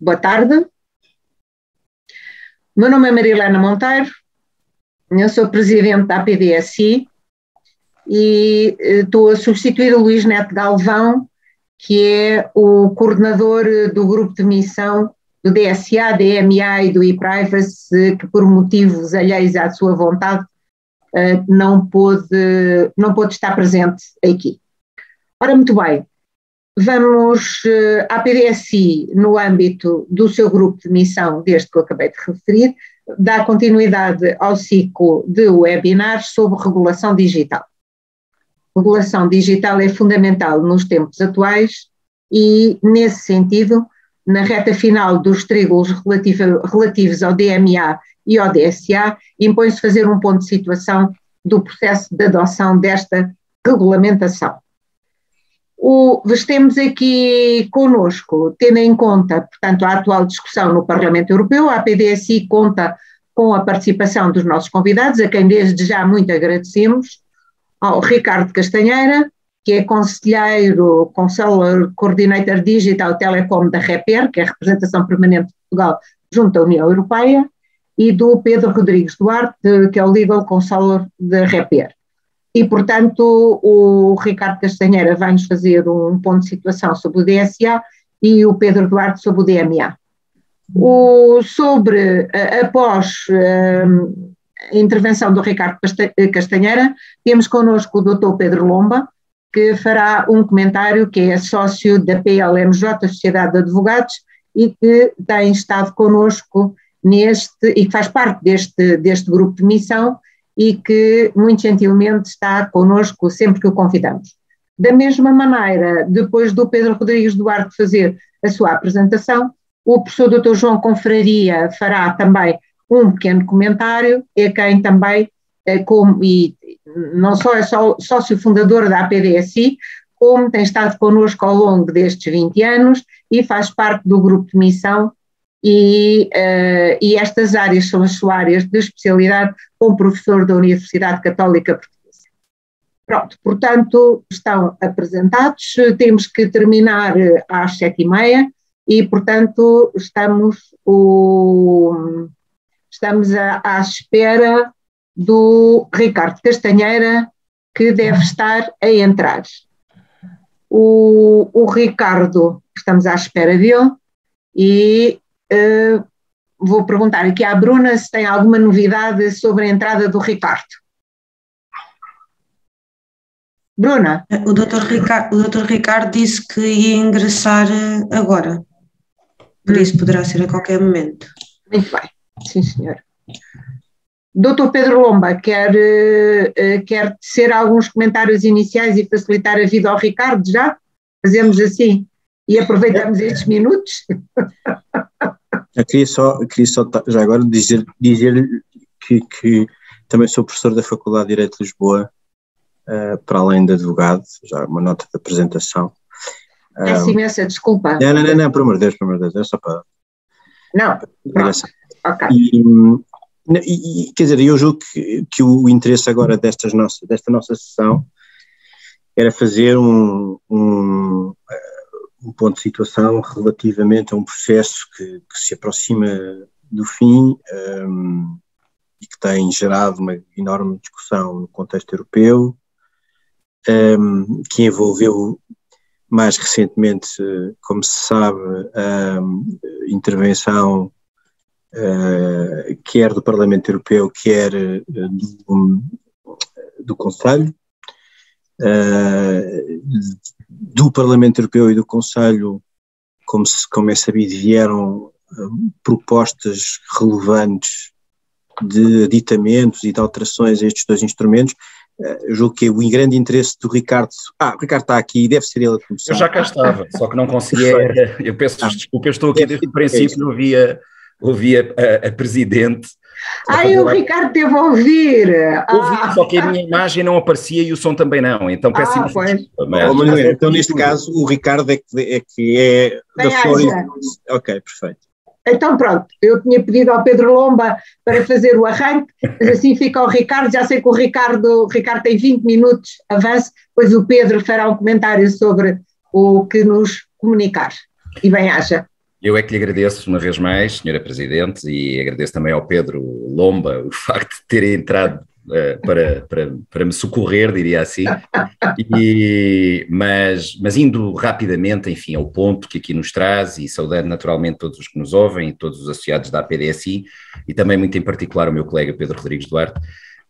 Boa tarde. Meu nome é Marilena Monteiro, eu sou presidente da PDSI e eh, estou a substituir o Luís Neto Galvão, que é o coordenador do grupo de missão do DSA, DMA e do e-privacy, que por motivos alheios à sua vontade eh, não pôde, não pôde estar presente aqui. Ora, muito bem, vamos eh, à PDSI no âmbito do seu grupo de missão, desde que eu acabei de referir, dar continuidade ao ciclo de webinars sobre regulação digital. Regulação digital é fundamental nos tempos atuais e, nesse sentido, na reta final dos trígolos relativos ao DMA e ao DSA, impõe-se fazer um ponto de situação do processo de adoção desta regulamentação. O, temos aqui conosco, tendo em conta, portanto, a atual discussão no Parlamento Europeu, a PDSI conta com a participação dos nossos convidados, a quem desde já muito agradecemos, ao Ricardo Castanheira, que é conselheiro, Consular Coordinator Digital Telecom da REPER, que é a representação permanente de Portugal junto à União Europeia, e do Pedro Rodrigues Duarte, que é o Legal Consular da REPER. E, portanto, o Ricardo Castanheira vai-nos fazer um ponto de situação sobre o DSA e o Pedro Duarte sobre o DMA. O, sobre, após a intervenção do Ricardo Castanheira, temos connosco o Dr. Pedro Lomba, que fará um comentário que é sócio da PLMJ, Sociedade de Advogados, e que tem estado connosco neste, e que faz parte deste, deste grupo de missão e que muito gentilmente está connosco sempre que o convidamos. Da mesma maneira, depois do Pedro Rodrigues Duarte fazer a sua apresentação, o professor Dr. João Confraria fará também um pequeno comentário, é quem também, é, como, e não só é só, sócio fundador da APDSI, como tem estado connosco ao longo destes 20 anos e faz parte do grupo de missão e, uh, e estas áreas são as suas áreas de especialidade como professor da Universidade Católica Portuguesa. Pronto, portanto, estão apresentados, temos que terminar eh, às sete e meia e, portanto, estamos, o, estamos a, à espera do Ricardo Castanheira, que deve estar a entrar. O, o Ricardo, estamos à espera dele, e uh, vou perguntar aqui à Bruna se tem alguma novidade sobre a entrada do Ricardo. Bruna? O doutor Ricardo, o Dr. Ricardo disse que ia ingressar eh, agora, por isso poderá ser a qualquer momento. Muito bem, sim senhor. Doutor Pedro Lomba, quer, uh, quer ser alguns comentários iniciais e facilitar a vida ao Ricardo já? Fazemos assim e aproveitamos estes minutos? Eu queria só, queria só já agora dizer, dizer que, que também sou professor da Faculdade de Direito de Lisboa, uh, para além de advogado, já uma nota de apresentação. Peço um, imensa desculpa. Não, não, não, não, por amor de Deus, por amor de Deus, é só para. Não, pronto. ok. E, e, quer dizer, eu julgo que, que o interesse agora destas nossas, desta nossa sessão era fazer um, um um ponto de situação relativamente a um processo que, que se aproxima do fim um, e que tem gerado uma enorme discussão no contexto europeu, um, que envolveu mais recentemente, como se sabe, a intervenção uh, quer do Parlamento Europeu, quer do, do Conselho, uh, do Parlamento Europeu e do Conselho, como, se, como é sabido, vieram uh, propostas relevantes de aditamentos e de alterações a estes dois instrumentos. Uh, julgo que o grande interesse do Ricardo. Ah, o Ricardo está aqui, deve ser ele a começar. Eu já cá estava, só que não conseguia. Eu peço desculpa, eu estou aqui desde o princípio, ouvia, ouvia a, a Presidente Ai, o Ricardo teve a ouvir. Ouvi, ah. só que a minha imagem não aparecia e o som também não, então peço ah, pois. Mas, oh, Manuel, então neste caso o Ricardo é que é, que é da Flórida. Ok, perfeito. Então pronto, eu tinha pedido ao Pedro Lomba para fazer o arranque, mas assim fica o Ricardo, já sei que o Ricardo, o Ricardo tem 20 minutos, avance, depois o Pedro fará um comentário sobre o que nos comunicar. E bem haja. Eu é que lhe agradeço uma vez mais, Senhora Presidente, e agradeço também ao Pedro Lomba o facto de ter entrado uh, para, para, para me socorrer, diria assim. E, mas, mas indo rapidamente, enfim, ao ponto que aqui nos traz, e saudando naturalmente todos os que nos ouvem todos os associados da PDSI, e também muito em particular o meu colega Pedro Rodrigues Duarte, um,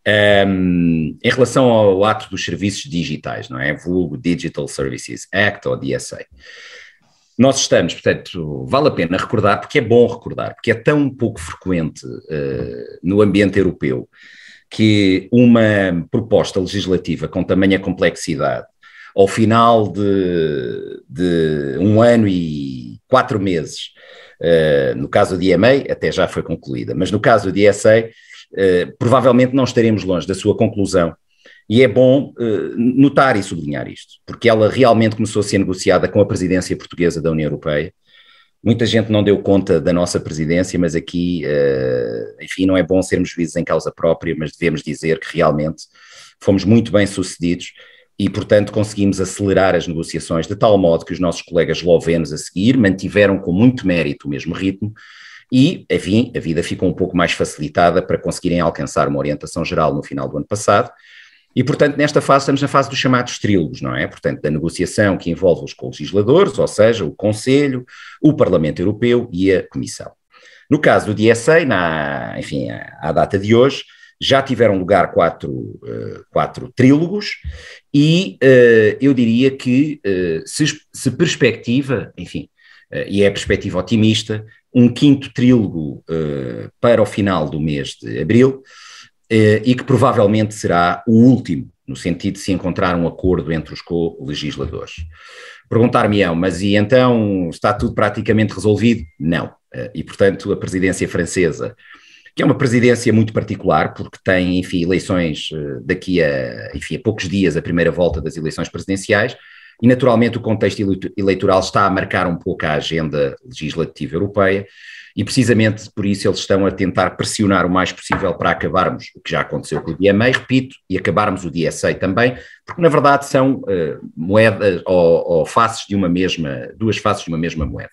ehm, em relação ao ato dos serviços digitais, não é? Vulgo Digital Services Act ou DSA. Nós estamos, portanto, vale a pena recordar, porque é bom recordar, porque é tão pouco frequente uh, no ambiente europeu que uma proposta legislativa com tamanha complexidade, ao final de, de um ano e quatro meses, uh, no caso do EMA, até já foi concluída, mas no caso do DSA, uh, provavelmente não estaremos longe da sua conclusão e é bom uh, notar e sublinhar isto, porque ela realmente começou a ser negociada com a presidência portuguesa da União Europeia. Muita gente não deu conta da nossa presidência, mas aqui, uh, enfim, não é bom sermos juízes em causa própria, mas devemos dizer que realmente fomos muito bem sucedidos e, portanto, conseguimos acelerar as negociações de tal modo que os nossos colegas eslovenos a seguir mantiveram com muito mérito o mesmo ritmo e, enfim, a vida ficou um pouco mais facilitada para conseguirem alcançar uma orientação geral no final do ano passado e, portanto, nesta fase estamos na fase dos chamados trílogos, não é? Portanto, da negociação que envolve os co-legisladores, ou seja, o Conselho, o Parlamento Europeu e a Comissão. No caso do DSA, na, enfim, à data de hoje, já tiveram lugar quatro, uh, quatro trílogos e uh, eu diria que uh, se, se, perspectiva, enfim, e é a perspectiva otimista, um quinto trílogo para o final do mês de abril, eh, e que provavelmente será o último, no sentido de se encontrar um acordo entre os co-legisladores. Perguntar-me-ão, mas e então está tudo praticamente resolvido? Não. Eh, e, portanto, a presidência francesa, que é uma presidência muito particular, porque tem, enfim, eleições eh, daqui a, enfim, a poucos dias, a primeira volta das eleições presidenciais, e naturalmente o contexto eleitoral está a marcar um pouco a agenda legislativa europeia, e precisamente por isso eles estão a tentar pressionar o mais possível para acabarmos o que já aconteceu com o DMA, repito, e acabarmos o DSA também, porque na verdade são uh, moedas ou, ou faces de uma mesma, duas faces de uma mesma moeda.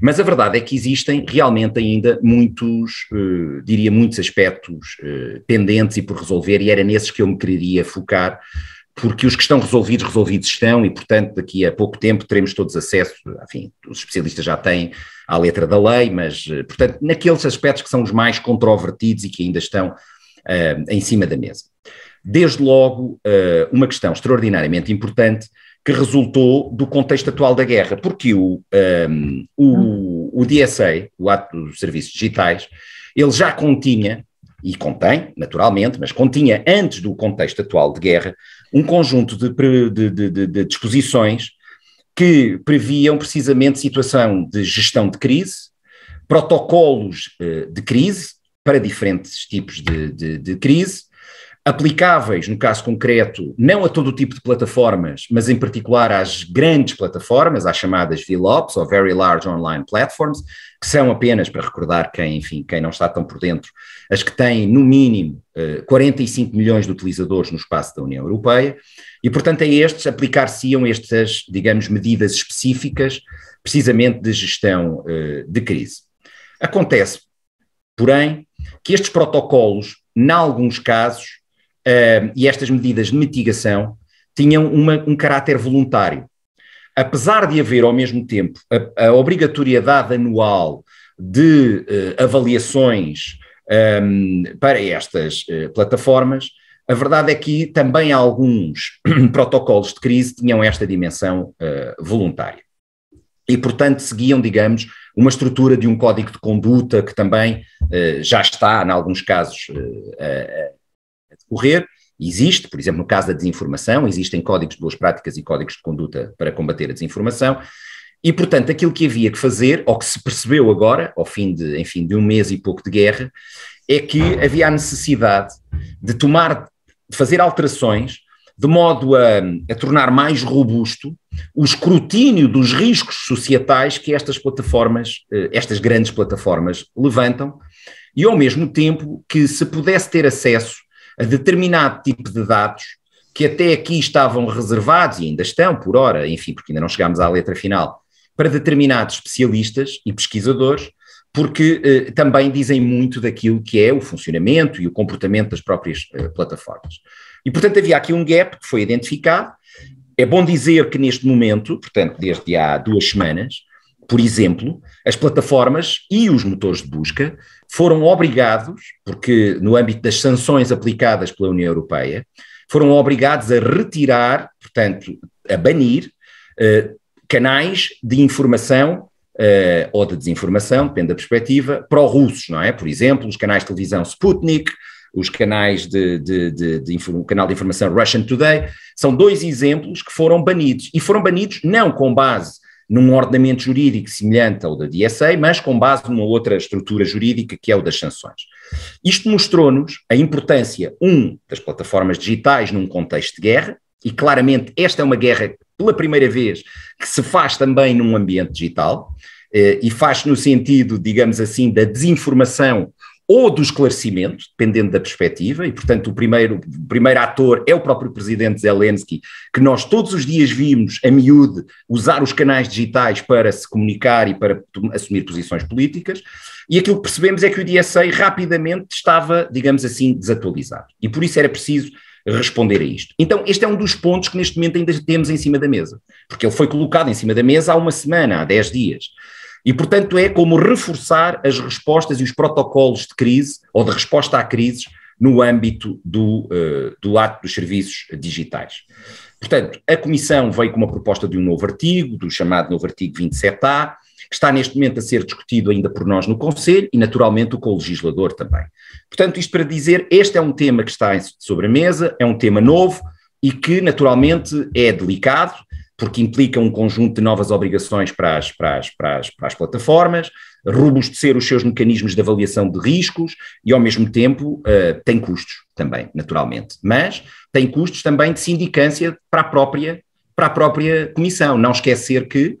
Mas a verdade é que existem realmente ainda muitos, uh, diria, muitos aspectos uh, pendentes e por resolver, e era nesses que eu me quereria focar, porque os que estão resolvidos, resolvidos estão, e portanto daqui a pouco tempo teremos todos acesso, enfim, os especialistas já têm à letra da lei, mas, eh, portanto, naqueles aspectos que são os mais controvertidos e que ainda estão uh, em cima da mesa. Desde logo, uh, uma questão extraordinariamente importante que resultou do contexto atual da guerra, porque o, um, o, o DSA, o Ato dos Serviços Digitais, ele já continha, e contém, naturalmente, mas continha antes do contexto atual de guerra, um conjunto de, de, de, de disposições que previam precisamente situação de gestão de crise, protocolos uh, de crise para diferentes tipos de, crise, aplicáveis, no caso concreto, não a todo o tipo de plataformas, mas em particular às grandes plataformas, às chamadas VLOPs, ou Very Large Online Platforms, que são apenas, para recordar quem, enfim, quem não está tão por dentro, as que têm no mínimo 45 eh, milhões de utilizadores no espaço da União Europeia, e portanto a estes aplicar-se-iam estas, digamos, medidas específicas, precisamente de gestão eh, de crise. Acontece, porém, que estes protocolos, em alguns casos, uh, e estas medidas de mitigação, tinham uma, um caráter voluntário. Apesar de haver, ao mesmo tempo, a, a obrigatoriedade anual de avaliações um, para estas uh, plataformas, a verdade é que também alguns protocolos de crise tinham esta dimensão uh, voluntária. E, portanto, seguiam, digamos, uma estrutura de um código de conduta que também uh, já está, em alguns casos, a decorrer. Existe, por exemplo, no caso da desinformação, existem códigos de boas práticas e códigos de conduta para combater a desinformação. E, portanto, aquilo que havia que fazer, ou que se percebeu agora, ao fim de, enfim, de um mês e pouco de guerra, é que havia a necessidade de tomar, de fazer alterações de modo a, a, tornar mais robusto o escrutínio dos riscos societais que estas plataformas, eh, estas grandes plataformas levantam, e ao mesmo tempo que se pudesse ter acesso a determinado tipo de dados que até aqui estavam reservados e ainda estão, por hora, enfim, porque ainda não chegámos à letra final, para determinados especialistas e pesquisadores, porque eh, também dizem muito daquilo que é o funcionamento e o comportamento das próprias eh, plataformas. E, portanto, havia aqui um gap que foi identificado. É bom dizer que neste momento, portanto, desde há duas semanas, por exemplo, as plataformas e os motores de busca foram obrigados, porque no âmbito das sanções aplicadas pela União Europeia, foram obrigados a retirar, portanto, a banir eh, canais de informação uh, ou de desinformação, depende da perspectiva, pró-russos, não é? Por exemplo, os canais de televisão Sputnik, os canais de, de, de, de, o canal de informação Russian Today, são dois exemplos que foram banidos, e foram banidos não com base num ordenamento jurídico semelhante ao da DSA, mas com base numa outra estrutura jurídica que é o das sanções. Isto mostrou-nos a importância, um, das plataformas digitais num contexto de guerra, e claramente esta é uma guerra pela primeira vez que se faz também num ambiente digital eh, e faz no sentido, digamos assim, da desinformação ou do esclarecimento, dependendo da perspectiva, e portanto o primeiro, o primeiro ator é o próprio presidente Zelensky, que nós todos os dias vimos a miúde usar os canais digitais para se comunicar e para assumir posições políticas, e aquilo que percebemos é que o DSA rapidamente estava, digamos assim, desatualizado, e por isso era preciso responder a isto. Então, este é um dos pontos que neste momento ainda temos em cima da mesa, porque ele foi colocado em cima da mesa há uma semana, há 10 dias. E, portanto, é como reforçar as respostas e os protocolos de crise ou de resposta à crises no âmbito do, uh, do ato dos serviços digitais. Portanto, a Comissão veio com uma proposta de um novo artigo, do chamado novo artigo 27A, que está neste momento a ser discutido ainda por nós no Conselho e, naturalmente, o co-legislador também. Portanto, isto para dizer, este é um tema que está sobre a mesa, é um tema novo e que, naturalmente, é delicado, porque implica um conjunto de novas obrigações para as, para as, para as, para as plataformas, robustecer os seus mecanismos de avaliação de riscos e, ao mesmo tempo, uh, tem custos também, naturalmente. Mas tem custos também de sindicância para a própria, para a própria comissão. Não esquecer que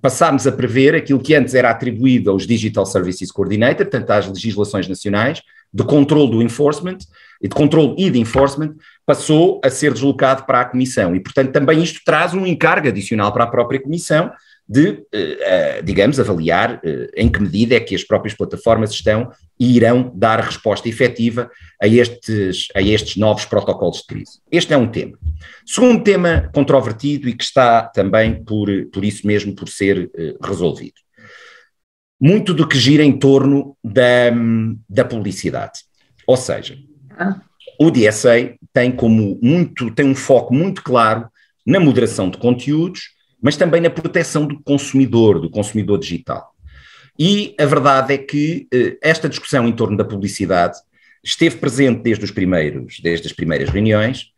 passámos a prever aquilo que antes era atribuído aos Digital Services Coordinator, portanto às legislações nacionais, de controle do enforcement, de controle e de enforcement, passou a ser deslocado para a Comissão. E, portanto, também isto traz um encargo adicional para a própria Comissão, de, eh, eh, digamos, avaliar eh, em que medida é que as próprias plataformas estão e irão dar resposta efetiva a estes, a estes novos protocolos de crise. Este é um tema. Segundo tema controvertido e que está também por, por isso mesmo por ser resolvido. Muito do que gira em torno da, da publicidade. Ou seja, o DSA tem como muito, tem um foco muito claro na moderação de conteúdos, mas também na proteção do consumidor, do consumidor digital. E a verdade é que eh, esta discussão em torno da publicidade esteve presente desde os primeiros, desde as primeiras reuniões,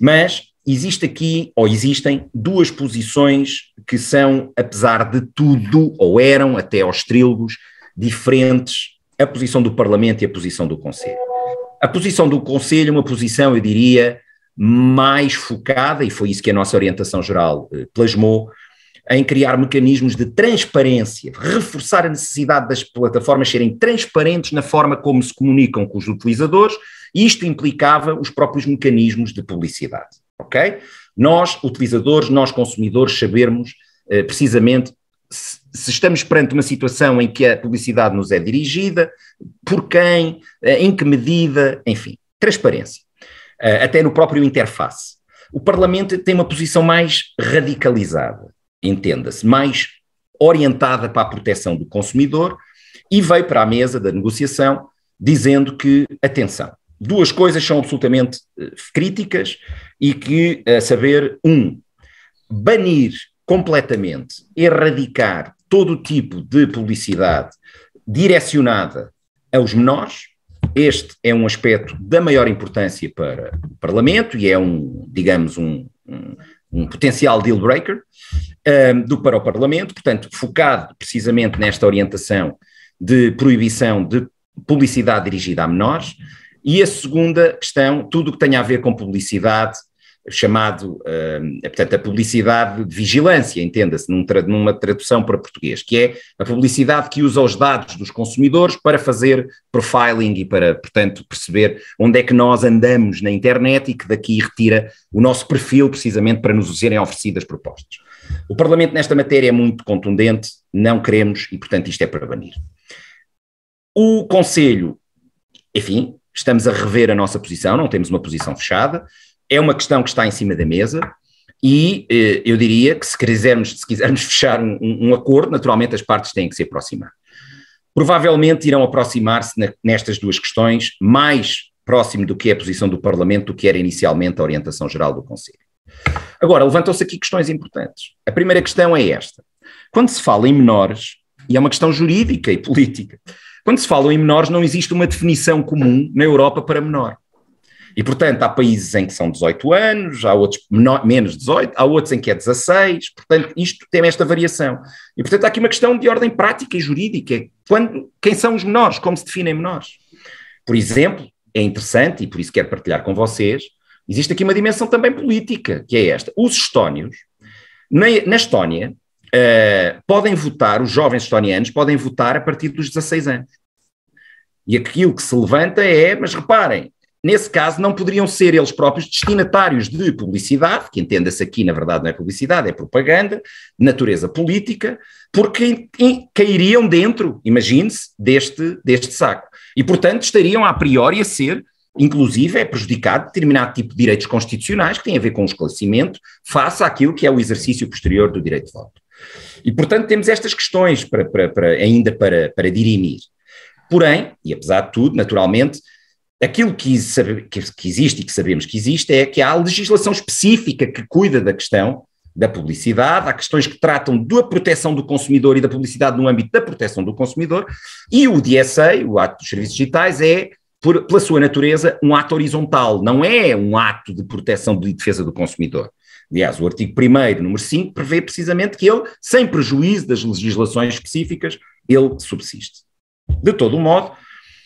mas existe aqui, ou existem, duas posições que são, apesar de tudo, ou eram até aos trílogos, diferentes, a posição do Parlamento e a posição do Conselho. A posição do Conselho é uma posição, eu diria, mais focada, e foi isso que a nossa orientação geral eh, plasmou, em criar mecanismos de transparência, reforçar a necessidade das plataformas serem transparentes na forma como se comunicam com os utilizadores, e isto implicava os próprios mecanismos de publicidade, ok? Nós, utilizadores, nós consumidores, sabermos eh, precisamente se, se estamos perante uma situação em que a publicidade nos é dirigida, por quem, eh, em que medida, enfim, transparência. Eh, até no próprio interface. O Parlamento tem uma posição mais radicalizada, entenda-se, mais orientada para a proteção do consumidor e veio para a mesa da negociação dizendo que, atenção, duas coisas são absolutamente uh, críticas e que, a saber, um, banir completamente, erradicar todo tipo de publicidade direcionada aos menores, este é um aspecto da maior importância para o Parlamento e é um, digamos, um, um, um potencial deal breaker um, do, para o Parlamento, portanto, focado precisamente nesta orientação de proibição de publicidade dirigida a menores. E a segunda questão, tudo o que tem a ver com publicidade chamado, uh, portanto, a publicidade de vigilância, entenda-se, num tra numa tradução para português, que é a publicidade que usa os dados dos consumidores para fazer profiling e para, portanto, perceber onde é que nós andamos na internet e que daqui retira o nosso perfil precisamente para nos serem oferecidas propostas. O Parlamento nesta matéria é muito contundente, não queremos e, portanto, isto é para banir. O Conselho, enfim, estamos a rever a nossa posição, não temos uma posição fechada, é uma questão que está em cima da mesa e eh, eu diria que se quisermos, se quisermos fechar um, um, acordo, naturalmente as partes têm que se aproximar. Provavelmente irão aproximar-se nestas duas questões mais próximo do que é a posição do Parlamento do que era inicialmente a orientação geral do Conselho. Agora, levantam-se aqui questões importantes. A primeira questão é esta. Quando se fala em menores, e é uma questão jurídica e política, quando se fala em menores não existe uma definição comum na Europa para menor. E, portanto, há países em que são 18 anos, há outros menor, menos 18, há outros em que é 16, portanto, isto tem esta variação. E, portanto, há aqui uma questão de ordem prática e jurídica. Quando, quem são os menores? Como se definem menores? Por exemplo, é interessante, e por isso quero partilhar com vocês, existe aqui uma dimensão também política, que é esta. Os estónios, na, na Estónia, uh, podem votar, os jovens estonianos podem votar a partir dos 16 anos. E aquilo que se levanta é, mas reparem, Nesse caso, não poderiam ser eles próprios destinatários de publicidade, que entenda-se aqui, na verdade, não é publicidade, é propaganda, natureza política, porque cairiam dentro, imagine-se, deste, deste saco. E, portanto, estariam a priori a ser, inclusive, é prejudicado determinado tipo de direitos constitucionais que têm a ver com o esclarecimento face àquilo que é o exercício posterior do direito de voto. E, portanto, temos estas questões para, para, para ainda para, para dirimir. Porém, e apesar de tudo, naturalmente, Aquilo que, que, existe e que sabemos que existe é que há legislação específica que cuida da questão da publicidade, há questões que tratam da proteção do consumidor e da publicidade no âmbito da proteção do consumidor, e o DSA, o Ato dos Serviços Digitais, é, por, pela sua natureza, um ato horizontal, não é um ato de proteção e defesa do consumidor. Aliás, o artigo 1 número 5, prevê precisamente que ele, sem prejuízo das legislações específicas, ele subsiste. De todo modo,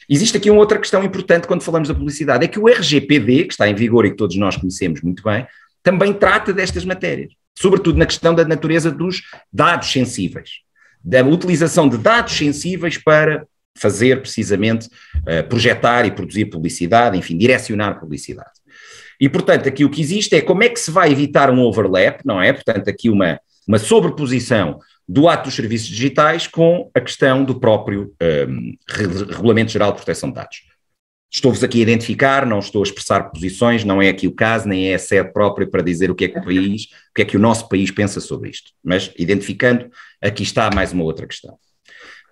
Existe aqui uma outra questão importante quando falamos da publicidade, é que o RGPD, que está em vigor e que todos nós conhecemos muito bem, também trata destas matérias, sobretudo na questão da natureza dos dados sensíveis, da utilização de dados sensíveis para fazer precisamente uh, projetar e produzir publicidade, enfim, direcionar publicidade. E, portanto, aqui o que existe é como é que se vai evitar um overlap, não é? Portanto, aqui uma, uma sobreposição do ato dos serviços digitais com a questão do próprio um, Regulamento Geral de Proteção de Dados. Estou-vos aqui a identificar, não estou a expressar posições, não é aqui o caso, nem é a sede própria para dizer o que é que o país, o que é que o nosso país pensa sobre isto. Mas identificando, aqui está mais uma outra questão.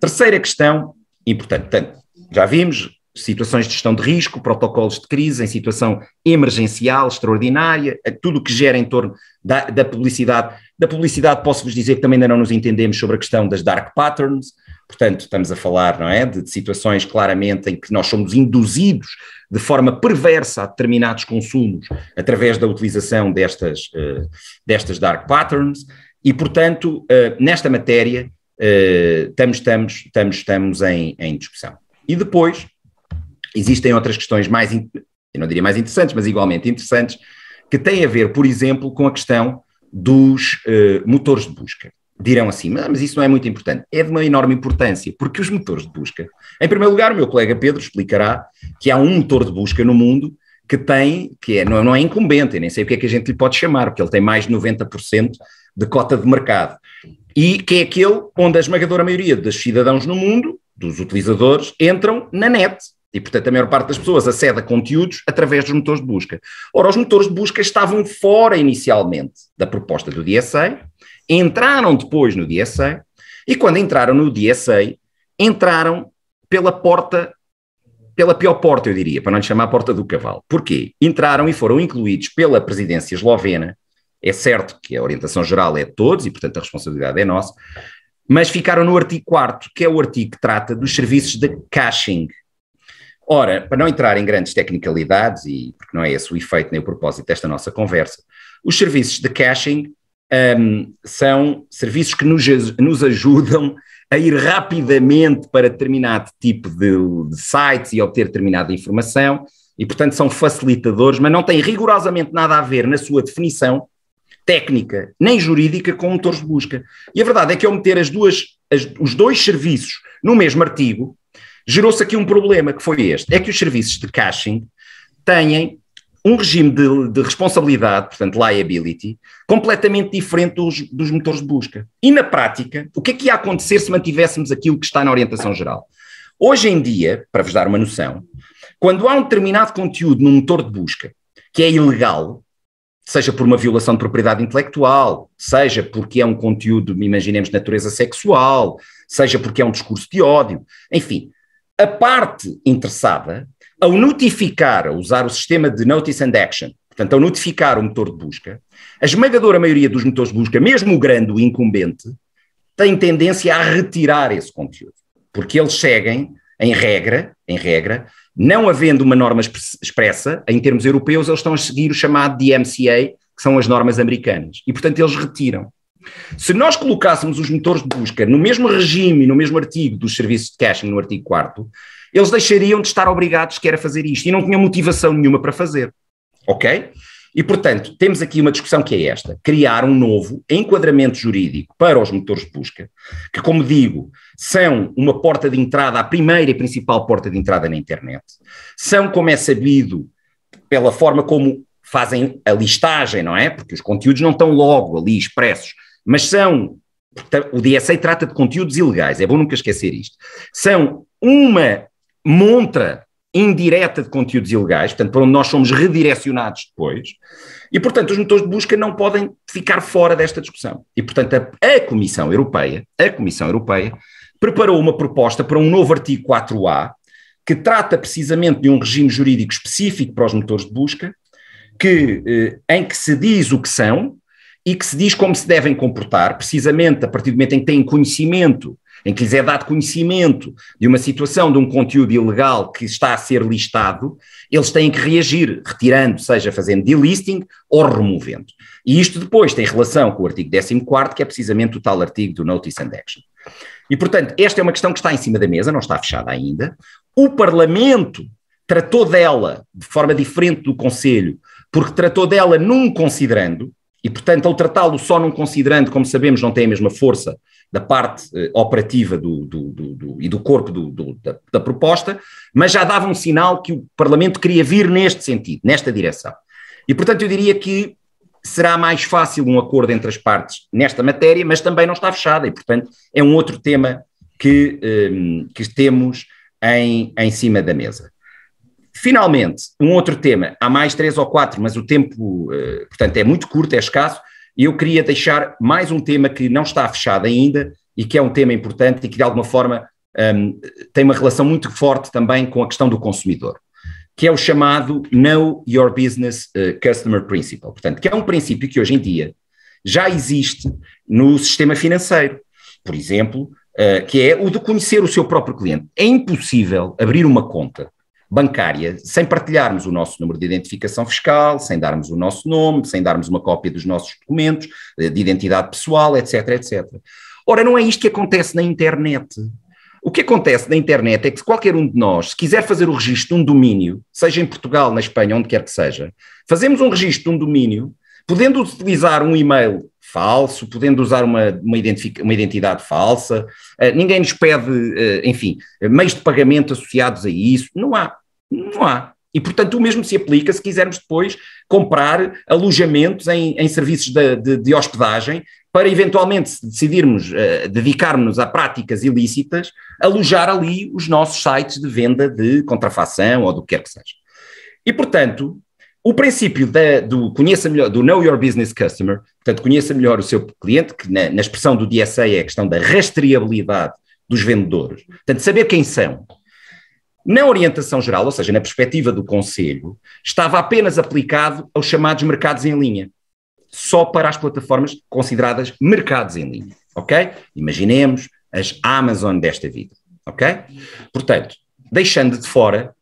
Terceira questão, importante, portanto, já vimos situações de gestão de risco, protocolos de crise em situação emergencial, extraordinária, tudo o que gera em torno da, da publicidade. Da publicidade posso-vos dizer que também ainda não nos entendemos sobre a questão das dark patterns, portanto estamos a falar, não é, de, de situações claramente em que nós somos induzidos de forma perversa a determinados consumos através da utilização destas, uh, destas dark patterns e, portanto, uh, nesta matéria uh, estamos, estamos, estamos, estamos em, em discussão. E depois, Existem outras questões mais, eu não diria mais interessantes, mas igualmente interessantes, que têm a ver, por exemplo, com a questão dos uh, motores de busca. Dirão assim, mas isso não é muito importante. É de uma enorme importância, porque os motores de busca, em primeiro lugar, o meu colega Pedro explicará que há um motor de busca no mundo que tem, que é, não, não é incumbente, nem sei o que é que a gente lhe pode chamar, porque ele tem mais de 90% de cota de mercado. E que é aquele onde a esmagadora maioria dos cidadãos no mundo, dos utilizadores, entram na net, e, portanto, a maior parte das pessoas acede a conteúdos através dos motores de busca. Ora, os motores de busca estavam fora inicialmente da proposta do DSA, entraram depois no DSA, e quando entraram no DSA, entraram pela porta, pela pior porta, eu diria, para não lhe chamar a porta do cavalo. Porquê? Entraram e foram incluídos pela presidência eslovena, é certo que a orientação geral é de todos e, portanto, a responsabilidade é nossa, mas ficaram no artigo 4 que é o artigo que trata dos serviços de caching, Ora, para não entrar em grandes tecnicalidades, e porque não é esse o efeito nem o propósito desta nossa conversa, os serviços de caching um, são serviços que nos, nos, ajudam a ir rapidamente para determinado tipo de, de sites e obter determinada informação, e, portanto, são facilitadores, mas não têm rigorosamente nada a ver na sua definição técnica nem jurídica com motores de busca. E a verdade é que ao meter as duas, as, os dois serviços no mesmo artigo, gerou-se aqui um problema, que foi este: é que os serviços de caching têm um regime de, de, responsabilidade, portanto, liability, completamente diferente dos, dos, motores de busca. E na prática, o que é que ia acontecer se mantivéssemos aquilo que está na orientação geral? Hoje em dia, para vos dar uma noção, quando há um determinado conteúdo no motor de busca que é ilegal, seja por uma violação de propriedade intelectual, seja porque é um conteúdo, imaginemos, de natureza sexual, seja porque é um discurso de ódio, enfim, a parte interessada ao notificar, a usar o sistema de Notice and Action, portanto, ao notificar o motor de busca, a esmagadora maioria dos motores de busca, mesmo o grande, o incumbente, tem tendência a retirar esse conteúdo, porque eles seguem, em regra, em regra, não havendo uma norma expressa, em termos europeus, eles estão a seguir o chamado DMCA, que são as normas americanas, e portanto eles retiram. Se nós colocássemos os motores de busca no mesmo regime, no mesmo artigo dos serviços de caching, no artigo 4 eles deixariam de estar obrigados sequer a fazer isto e não tinham motivação nenhuma para fazer. Ok? E, portanto, temos aqui uma discussão que é esta: criar um novo enquadramento jurídico para os motores de busca, que, como digo, são uma porta de entrada, a primeira e principal porta de entrada na internet. São, como é sabido, pela forma como fazem a listagem, não é? Porque os conteúdos não estão logo ali expressos, mas são. O DSA trata de conteúdos ilegais, é bom nunca esquecer isto. São uma montra indireta de conteúdos ilegais, portanto, para onde nós somos redirecionados depois, e, portanto, os motores de busca não podem ficar fora desta discussão. E, portanto, a, a Comissão Europeia, a Comissão Europeia, preparou uma proposta para um novo artigo 4A, que trata precisamente de um regime jurídico específico para os motores de busca, que, eh, em que se diz o que são e que se diz como se devem comportar, precisamente a partir do momento em que têm conhecimento em que lhes é dado conhecimento de uma situação, de um conteúdo ilegal que está a ser listado, eles têm que reagir, retirando, seja fazendo delisting ou removendo. E isto depois tem relação com o artigo 14, que é precisamente o tal artigo do Notice and Action. E, portanto, esta é uma questão que está em cima da mesa, não está fechada ainda. O Parlamento tratou dela de forma diferente do Conselho, porque tratou dela num considerando, e, portanto, ao tratá-lo só num considerando, como sabemos, não tem a mesma força da parte eh, operativa do, do, do, e do corpo da, da, proposta, mas já dava um sinal que o Parlamento queria vir neste sentido, nesta direção. E, portanto, eu diria que será mais fácil um acordo entre as partes nesta matéria, mas também não está fechada, e, portanto, é um outro tema que, um, que temos em, em cima da mesa. Finalmente, um outro tema, há mais três ou quatro, mas o tempo, uh, portanto, é muito curto, é escasso, e eu queria deixar mais um tema que não está fechado ainda e que é um tema importante e que de alguma forma um, tem uma relação muito forte também com a questão do consumidor, que é o chamado Know Your Business uh, Customer Principle. Portanto, que é um princípio que hoje em dia já existe no sistema financeiro. Por exemplo, uh, que é o de conhecer o seu próprio cliente. É impossível abrir uma conta bancária, sem partilharmos o nosso número de identificação fiscal, sem darmos o nosso nome, sem darmos uma cópia dos nossos documentos eh, de identidade pessoal, etc, etc. Ora, não é isto que acontece na internet. O que acontece na internet é que qualquer um de nós, se quiser fazer o registro de um domínio, seja em Portugal, na Espanha, onde quer que seja, fazemos um registro de um domínio, podendo utilizar um e-mail falso, podendo usar uma, uma, uma identidade falsa, uh, ninguém nos pede, uh, enfim, meios de pagamento associados a isso, não há. Não há. E, portanto, o mesmo se aplica se quisermos depois comprar alojamentos em, em serviços de, de, de, hospedagem para, eventualmente, se decidirmos uh, dedicar-nos a práticas ilícitas, alojar ali os nossos sites de venda de contrafação ou do que quer que seja. E, portanto, o princípio da, do conheça melhor, do Know Your Business Customer, portanto, conheça melhor o seu cliente, que na, na expressão do DSA é a questão da rastreabilidade dos vendedores, portanto, saber quem são, na orientação geral, ou seja, na perspectiva do Conselho, estava apenas aplicado aos chamados mercados em linha, só para as plataformas consideradas mercados em linha, ok? Imaginemos as Amazon desta vida, ok? Portanto, deixando de fora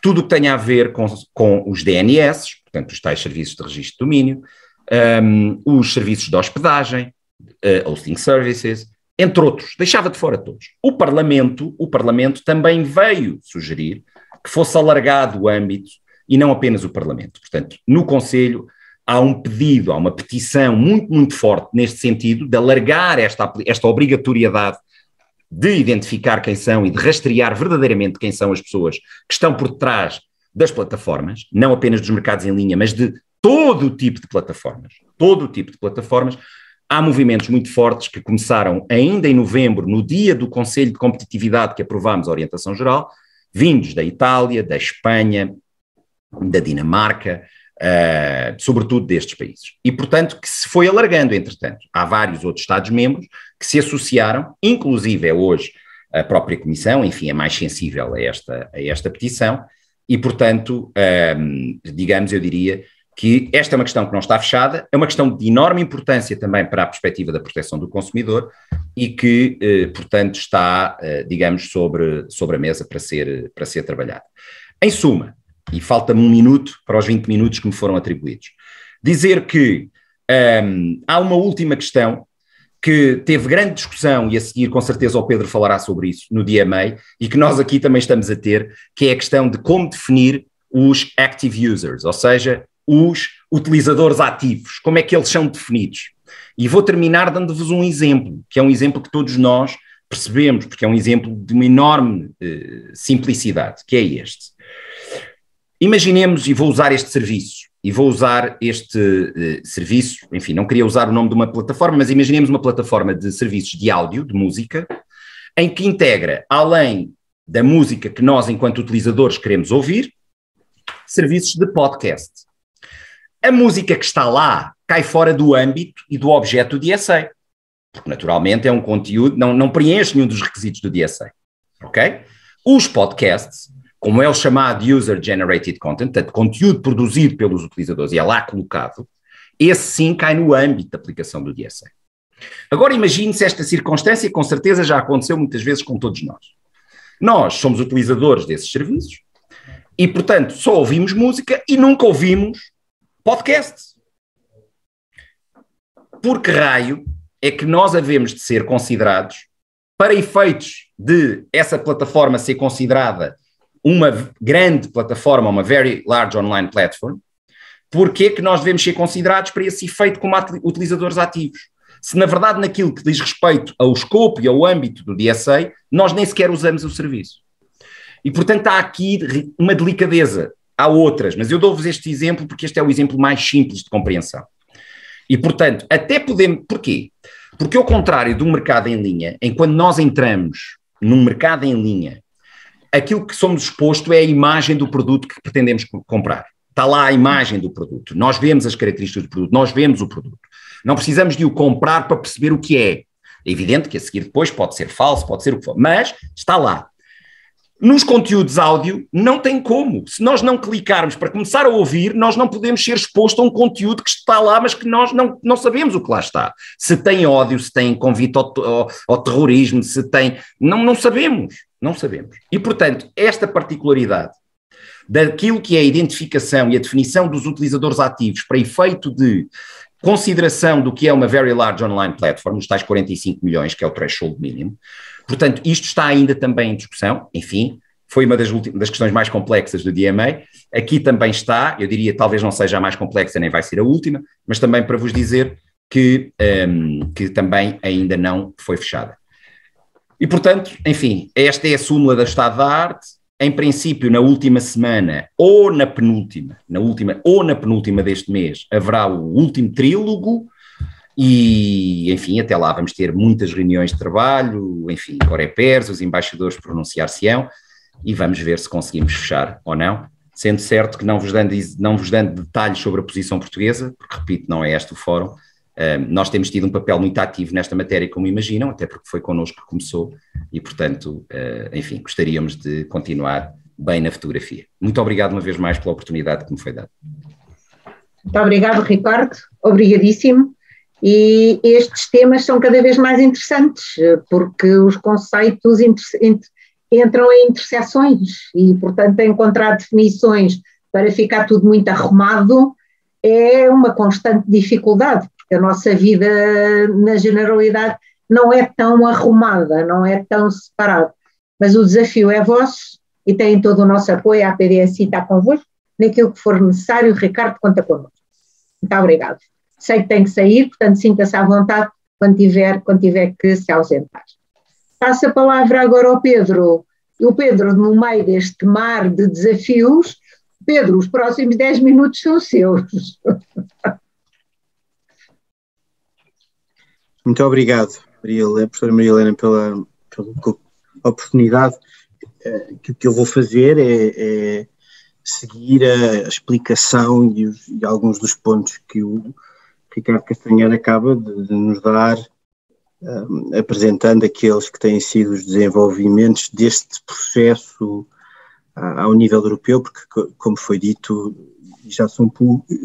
tudo o que tenha a ver com, com os DNS, portanto, os tais serviços de registro de domínio, um, os serviços de hospedagem, uh, hosting services, entre outros, deixava de fora todos. O Parlamento, o Parlamento também veio sugerir que fosse alargado o âmbito e não apenas o Parlamento. Portanto, no Conselho há um pedido, há uma petição muito, muito forte neste sentido de alargar esta, esta obrigatoriedade de identificar quem são e de rastrear verdadeiramente quem são as pessoas que estão por trás das plataformas, não apenas dos mercados em linha, mas de todo o tipo de plataformas, todo o tipo de plataformas. Há movimentos muito fortes que começaram ainda em novembro, no dia do Conselho de Competitividade que aprovámos a orientação geral, vindos da Itália, da Espanha, da Dinamarca, uh, sobretudo destes países. E, portanto, que se foi alargando, entretanto. Há vários outros Estados-membros que se associaram, inclusive é hoje a própria Comissão, enfim, é mais sensível a esta, a esta petição, e, portanto, um, digamos, eu diria que esta é uma questão que não está fechada, é uma questão de enorme importância também para a perspectiva da proteção do consumidor e que, eh, portanto, está, eh, digamos, sobre, sobre a mesa para ser, para ser trabalhada. Em suma, e falta-me um minuto para os 20 minutos que me foram atribuídos, dizer que um, há uma última questão que teve grande discussão, e a seguir com certeza o Pedro falará sobre isso no DMA, e que nós aqui também estamos a ter, que é a questão de como definir os active users, ou seja, os utilizadores ativos, como é que eles são definidos. E vou terminar dando-vos um exemplo, que é um exemplo que todos nós percebemos, porque é um exemplo de uma enorme eh, simplicidade, que é este. Imaginemos, e vou usar este serviço, e vou usar este uh, serviço, enfim, não queria usar o nome de uma plataforma, mas imaginemos uma plataforma de serviços de áudio, de música, em que integra, além da música que nós, enquanto utilizadores, queremos ouvir, serviços de podcast. A música que está lá cai fora do âmbito e do objeto do DSA, porque naturalmente é um conteúdo, não, não preenche nenhum dos requisitos do DSA, ok? Os podcasts como é o chamado User Generated Content, portanto, conteúdo produzido pelos utilizadores e é lá colocado, esse sim cai no âmbito da aplicação do DSA. Agora imagine-se esta circunstância, com certeza já aconteceu muitas vezes com todos nós. Nós somos utilizadores desses serviços e, portanto, só ouvimos música e nunca ouvimos podcast. Por que raio é que nós havemos de ser considerados, para efeitos de essa plataforma ser considerada uma grande plataforma, uma very large online platform, porque é que nós devemos ser considerados para esse efeito como utilizadores ativos? Se na verdade naquilo que diz respeito ao escopo e ao âmbito do DSA, nós nem sequer usamos o serviço. E portanto há aqui uma delicadeza, há outras, mas eu dou-vos este exemplo porque este é o exemplo mais simples de compreensão. E portanto, até podemos, porquê? Porque ao contrário do mercado em linha, em quando nós entramos num mercado em linha aquilo que somos exposto é a imagem do produto que pretendemos comprar. Está lá a imagem do produto. Nós vemos as características do produto, nós vemos o produto. Não precisamos de o comprar para perceber o que é. É evidente que a seguir depois pode ser falso, pode ser o que for, mas está lá. Nos conteúdos áudio, não tem como. Se nós não clicarmos para começar a ouvir, nós não podemos ser exposto a um conteúdo que está lá, mas que nós não, não sabemos o que lá está. Se tem ódio, se tem convite ao, ao, ao terrorismo, se tem. Não, não sabemos. Não sabemos. E, portanto, esta particularidade daquilo que é a identificação e a definição dos utilizadores ativos para efeito de consideração do que é uma Very Large Online Platform, os tais 45 milhões, que é o threshold mínimo. Portanto, isto está ainda também em discussão, enfim, foi uma das, das questões mais complexas do DMA. Aqui também está, eu diria, talvez não seja a mais complexa, nem vai ser a última, mas também para vos dizer que, um, que também ainda não foi fechada. E, portanto, enfim, esta é a súmula da Estado da Arte. Em princípio, na última semana, ou na penúltima, na última ou na penúltima deste mês, haverá o último trílogo, e, enfim, até lá vamos ter muitas reuniões de trabalho, enfim, corepers, os embaixadores pronunciar-se-ão, e vamos ver se conseguimos fechar ou não, sendo certo que não vos, dando, não vos dando detalhes sobre a posição portuguesa, porque, repito, não é este o fórum, nós temos tido um papel muito ativo nesta matéria, como imaginam, até porque foi connosco que começou e, portanto, uh, enfim, gostaríamos de continuar bem na fotografia. Muito obrigado uma vez mais pela oportunidade que me foi dada. Muito obrigado, Ricardo. Obrigadíssimo. E estes temas são cada vez mais interessantes, porque os conceitos entram em interseções e, portanto, encontrar definições para ficar tudo muito arrumado é uma constante dificuldade, a nossa vida, na generalidade, não é tão arrumada, não é tão separada. Mas o desafio é vosso e têm todo o nosso apoio. A PDSI está convosco naquilo que for necessário. Ricardo, conta connosco. Muito obrigado. Sei que tem que sair, portanto, sinta-se à vontade quando tiver, quando tiver que se ausentar. Passo a palavra agora ao Pedro. O Pedro, no meio deste mar de desafios, Pedro, os próximos 10 minutos são seus. Muito obrigado, Maria Helena, professora Maria Helena, pela, pela oportunidade. Eh, o que eu vou fazer é, é seguir a explicação e, os, e, alguns dos pontos que o Ricardo Castanheira acaba de, de nos dar, um, apresentando aqueles que têm sido os desenvolvimentos deste processo uh, ao nível europeu, porque, como foi dito, já são,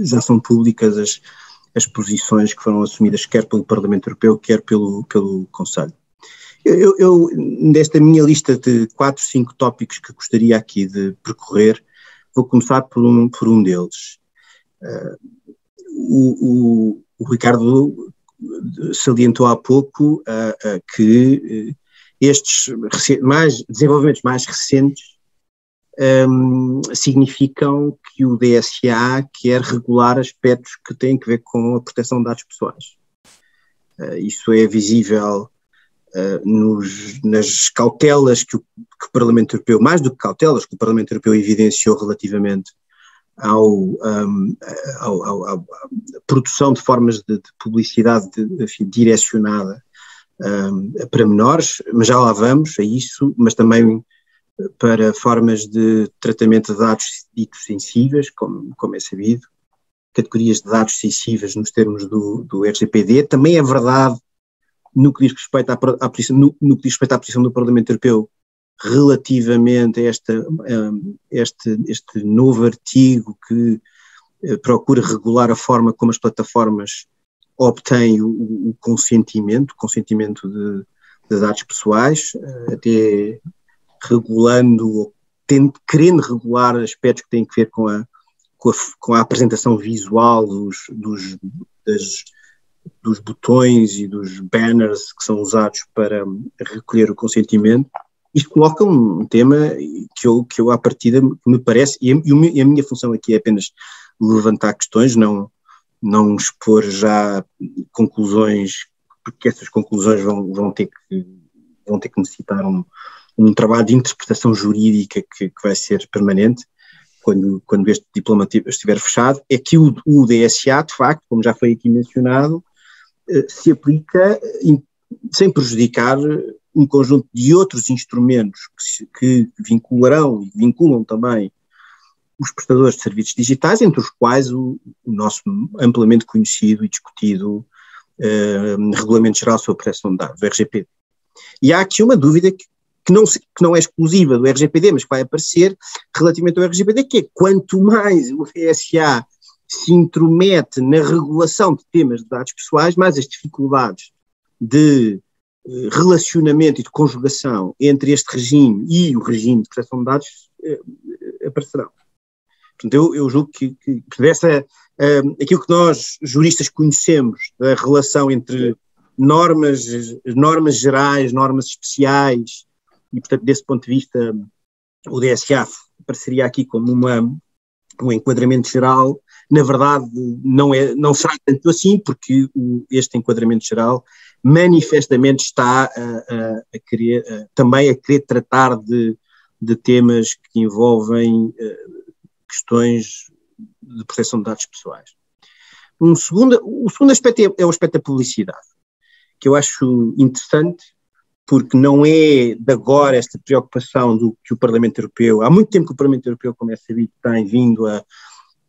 já são públicas as, as posições que foram assumidas quer pelo Parlamento Europeu, quer pelo, pelo Conselho. Eu, eu, nesta minha lista de quatro, cinco tópicos que gostaria aqui de percorrer, vou começar por um, por um deles. Uh, o, o, o, Ricardo salientou há pouco uh, uh, que estes mais, desenvolvimentos mais recentes um, significam que o DSA quer regular aspectos que têm que ver com a proteção de dados pessoais. isso é visível uh, nos, nas cautelas que o, que o, Parlamento Europeu, mais do que cautelas, que o Parlamento Europeu evidenciou relativamente ao, um, ao, ao, à produção de formas de, de publicidade de, enfim, direcionada um, para menores, mas já lá vamos a isso, mas também para formas de tratamento de dados ditos sensíveis, como, como é sabido, categorias de dados sensíveis nos termos do, do RGPD. Também é verdade no que diz respeito à, à posição, no, no, que diz respeito à posição do Parlamento Europeu relativamente a esta, este, este novo artigo que uh, procura regular a forma como as plataformas obtêm o, o consentimento, consentimento de, de dados pessoais, uh, até regulando, tendo, querendo regular aspectos que têm a ver com a, com a, com a apresentação visual dos, dos, das, dos botões e dos banners que são usados para recolher o consentimento, isto coloca um tema que eu, que eu à partida me parece, e a, e a minha função aqui é apenas levantar questões, não, não expor já conclusões, porque essas conclusões vão, vão, ter, que, vão ter que necessitar um, um trabalho de interpretação jurídica que, que vai ser permanente, quando, quando este diploma estiver fechado, é que o, o DSA, de facto, como já foi aqui mencionado, eh, se aplica sem prejudicar um conjunto de outros instrumentos que, que vincularão e vinculam também os prestadores de serviços digitais, entre os quais o, o nosso amplamente conhecido e discutido eh, Regulamento Geral sobre Proteção de Dados, o RGPD. E há aqui uma dúvida que, que, não, que não é exclusiva do RGPD, mas que vai aparecer relativamente ao RGPD, que é quanto mais o FSA se intromete na regulação de temas de dados pessoais, mais as dificuldades de relacionamento e de conjugação entre este regime e o regime de proteção de dados eh, eh, aparecerão. Portanto, eu, eu julgo que, que dessa, aquilo que nós juristas conhecemos da relação entre normas, normas gerais, normas especiais, e portanto desse ponto de vista o DSA apareceria aqui como uma, um enquadramento geral na verdade não, é, não será tanto assim, porque o, este enquadramento geral manifestamente está a, a, a querer, a, também a querer tratar de, de temas que envolvem uh, questões de proteção de dados pessoais. Um segundo, o segundo aspecto é, é o aspecto da publicidade, que eu acho interessante, porque não é de agora esta preocupação do que o Parlamento Europeu, há muito tempo que o Parlamento Europeu, como é sabido, tem vindo a,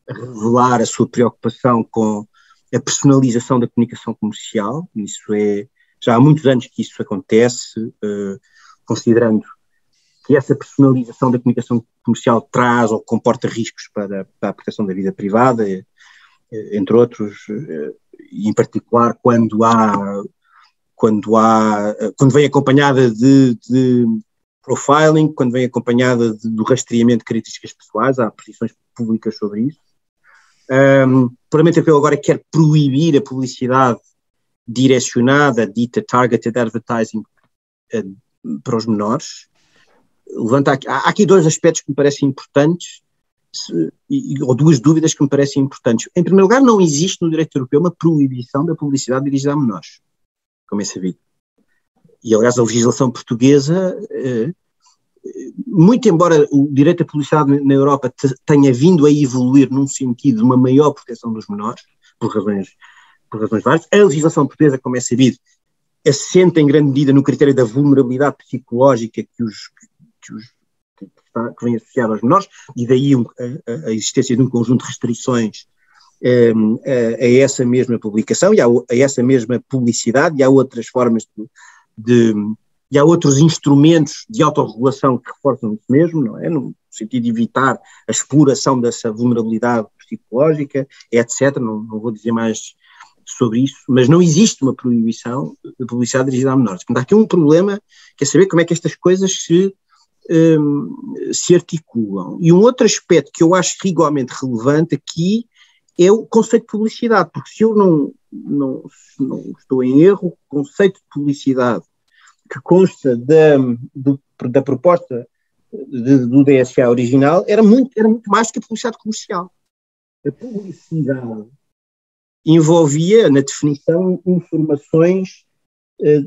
revelar a sua preocupação com a personalização da comunicação comercial. Isso é já há muitos anos que isso acontece, uh, considerando que essa personalização da comunicação comercial traz ou comporta riscos para, para a proteção da vida privada, eh, entre outros, uh, e em particular quando há quando há quando vem acompanhada de, de profiling, quando vem acompanhada de, do rastreamento de características pessoais, há posições públicas sobre isso. Um, o Parlamento Europeu agora quer proibir a publicidade direcionada, dita targeted advertising, uh, para os menores. levanta aqui, há aqui dois aspectos que me parecem importantes, se, ou duas dúvidas que me parecem importantes. Em primeiro lugar, não existe no direito europeu uma proibição da publicidade dirigida a menores, como é sabido. E, aliás, a legislação portuguesa, eh, muito embora o direito à publicidade na Europa tenha vindo a evoluir num sentido de uma maior proteção dos menores, por razões, por razões várias, a legislação portuguesa, como é sabido, assenta em grande medida no critério da vulnerabilidade psicológica que, os, que, os, que, vem associado aos menores, e daí a, a, existência de um conjunto de restrições um, a, a, essa mesma publicação e a, a, essa mesma publicidade, e há outras formas de, de e há outros instrumentos de autorregulação que reforçam isso mesmo, não é? No sentido de evitar a exploração dessa vulnerabilidade psicológica, etc. Não, não vou dizer mais sobre isso, mas não existe uma proibição de publicidade dirigida a menores. Portanto, há aqui um problema, que é saber como é que estas coisas se, um, se articulam. E um outro aspecto que eu acho igualmente relevante aqui é o conceito de publicidade, porque se eu não, não, não estou em erro, o conceito de publicidade que consta da, do, da proposta de, do DSA original era muito, era muito mais que a publicidade comercial. A publicidade envolvia, na definição, informações eh,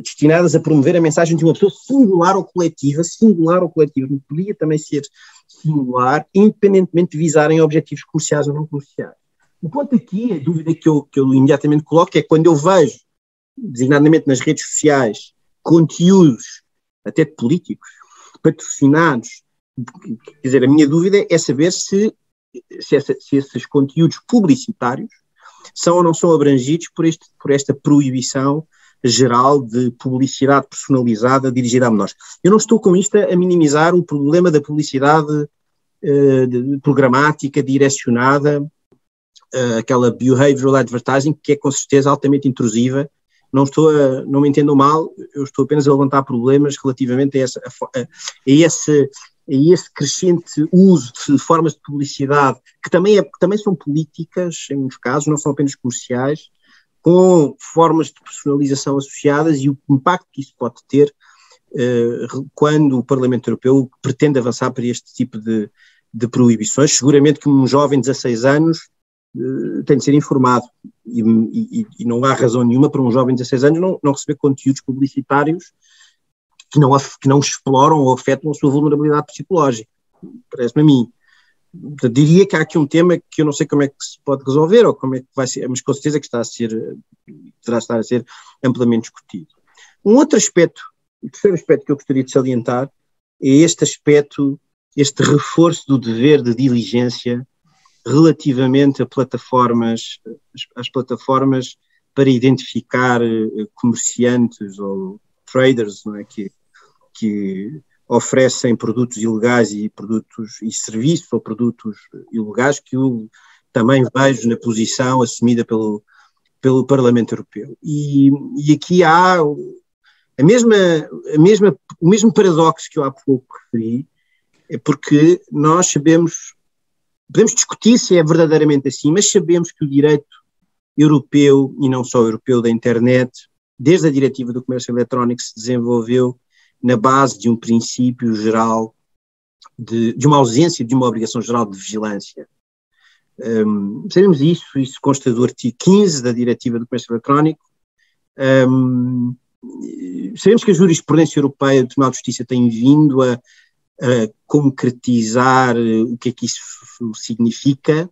destinadas a promover a mensagem de uma pessoa singular ou coletiva, singular ou coletiva, não podia também ser singular, independentemente de visarem objetivos comerciais ou não comerciais. O ponto aqui, a dúvida que eu, que eu imediatamente coloco é quando eu vejo, designadamente nas redes sociais, conteúdos, até políticos, patrocinados, quer dizer, a minha dúvida é saber se, se, essa, se esses conteúdos publicitários são ou não são abrangidos por, este, por esta proibição geral de publicidade personalizada dirigida a menores. Eu não estou com isto a minimizar o problema da publicidade de, programática, direcionada, uh, aquela behavioral advertising, que é com certeza altamente intrusiva. Não estou a, não me entendam mal, eu estou apenas a levantar problemas relativamente a, essa, a, a esse esse crescente uso de formas de publicidade, que também, é, também são políticas, em muitos casos, não são apenas comerciais, com formas de personalização associadas e o impacto que isso pode ter uh, quando o Parlamento Europeu pretende avançar para este tipo de, de proibições. Seguramente que um jovem de 16 anos tem de ser informado e, e, e, não há razão nenhuma para um jovem de 16 anos não, não receber conteúdos publicitários que não, que não exploram ou afetam a sua vulnerabilidade psicológica. Parece-me a mim. Diria que há aqui um tema que eu não sei como é que se pode resolver ou como é que vai ser, mas com certeza que está a ser, terá estar a ser amplamente discutido. Um outro aspecto, o terceiro aspecto que eu gostaria de salientar é este aspecto, este reforço do dever de diligência relativamente a plataformas, às plataformas para identificar eh, comerciantes ou traders, é, que que oferecem produtos ilegais e produtos e serviços ou produtos ilegais que eu também vejo na posição assumida pelo, pelo Parlamento Europeu. E, e aqui há a mesma, a mesma, o mesmo paradoxo que eu há pouco referi, é porque nós sabemos, podemos discutir se é verdadeiramente assim, mas sabemos que o direito europeu, e não só europeu da internet, desde a diretiva do comércio eletrónico se desenvolveu na base de um princípio geral, de, de uma ausência de uma obrigação geral de vigilância. Um, sabemos isso, isso consta do artigo 15 da Diretiva do Comércio Eletrónico. Um, sabemos que a jurisprudência europeia do Tribunal de Justiça tem vindo a, a concretizar o que é que isso significa,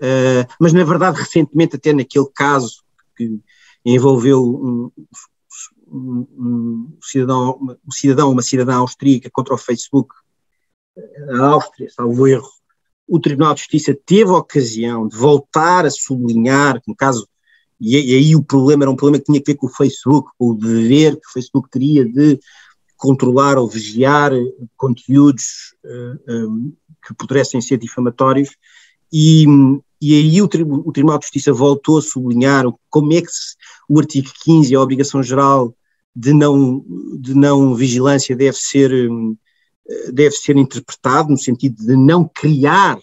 uh, mas na verdade recentemente até naquele caso que envolveu um, um, um, cidadão, um cidadão, uma cidadã austríaca contra o Facebook, a Áustria, salvo erro, o Tribunal de Justiça teve a ocasião de voltar a sublinhar, no caso, e, e aí o problema era um problema que tinha que ver com o Facebook, com o dever que o Facebook teria de controlar ou vigiar conteúdos uh, eh, um, que pudessem ser difamatórios, e, e aí o, o, Tribunal de Justiça voltou a sublinhar como é que se, o artigo 15, a obrigação geral de não, de não vigilância deve ser, hum, deve ser interpretado no sentido de não criar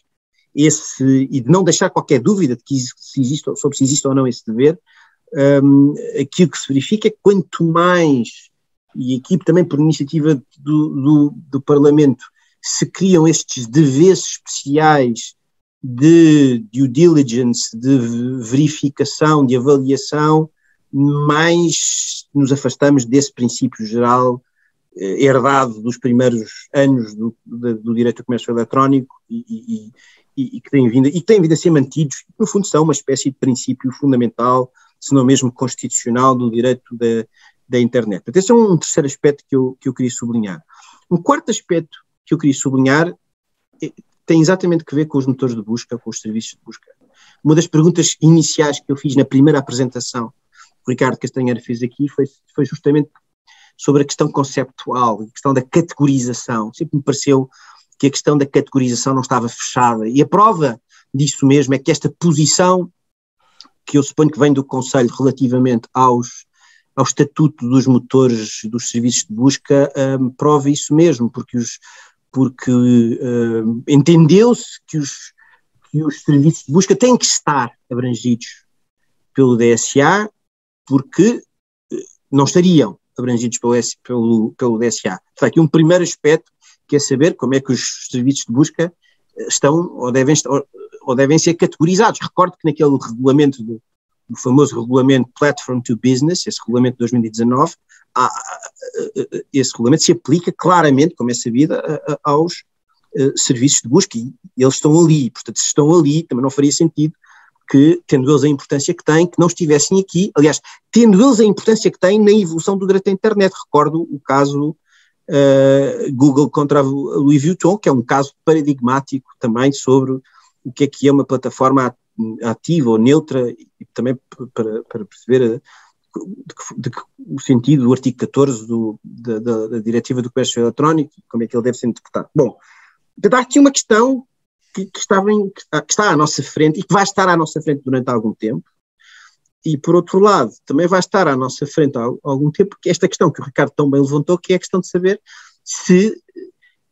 esse e de não deixar qualquer dúvida de que se existe, sobre se existe ou não esse dever, um, aquilo que se verifica é que quanto mais e aqui também por iniciativa do, do, do Parlamento, se criam estes deveres especiais de due diligence, de verificação, de avaliação, mais nos afastamos desse princípio geral eh, herdado dos primeiros anos do, do, direito do comércio eletrónico e, e, e, que tem vindo, e que têm vindo a ser mantidos, no fundo são uma espécie de princípio fundamental, se não mesmo constitucional, do direito da, da internet. Portanto, esse é um terceiro aspecto que eu, que eu queria sublinhar. Um quarto aspecto que eu queria sublinhar é, tem exatamente que ver com os motores de busca, com os serviços de busca. Uma das perguntas iniciais que eu fiz na primeira apresentação que o Ricardo Castanheira fez aqui foi, foi justamente sobre a questão conceptual, a questão da categorização. Sempre me pareceu que a questão da categorização não estava fechada. E a prova disso mesmo é que esta posição, que eu suponho que vem do Conselho relativamente aos, ao estatuto dos motores dos serviços de busca, um, prova isso mesmo, porque, porque um, entendeu-se que os, que os serviços de busca têm que estar abrangidos pelo DSA, porque eh, não estariam abrangidos pelo, pelo, pelo DSA. Está aqui um primeiro aspecto que é saber como é que os serviços de busca eh, estão ou devem, ou devem ser categorizados. Recordo que naquele regulamento, do, o famoso regulamento Platform to Business, esse regulamento de 2019, há, esse regulamento se aplica claramente, como é sabido, aos uh, serviços de busca e eles estão ali. Portanto, se estão ali, também não faria sentido que, tendo eles a importância que têm, que não estivessem aqui, aliás, tendo eles a importância que têm na evolução do direito à internet. Recordo o caso uh, Google contra Louis Vuitton, que é um caso paradigmático também sobre o que é que é uma plataforma ativa ou neutra, e também para, para perceber eh, de que, de que, o sentido do artigo 14 do, da, da, da, Diretiva do Comércio Eletrónico, como é que ele deve ser interpretado. Bom, há aqui uma questão que, que, estava em, que, está à nossa frente e que vai estar à nossa frente durante algum tempo. E, por outro lado, também vai estar à nossa frente há algum tempo, que esta questão que o Ricardo tão bem levantou, que é a questão de saber se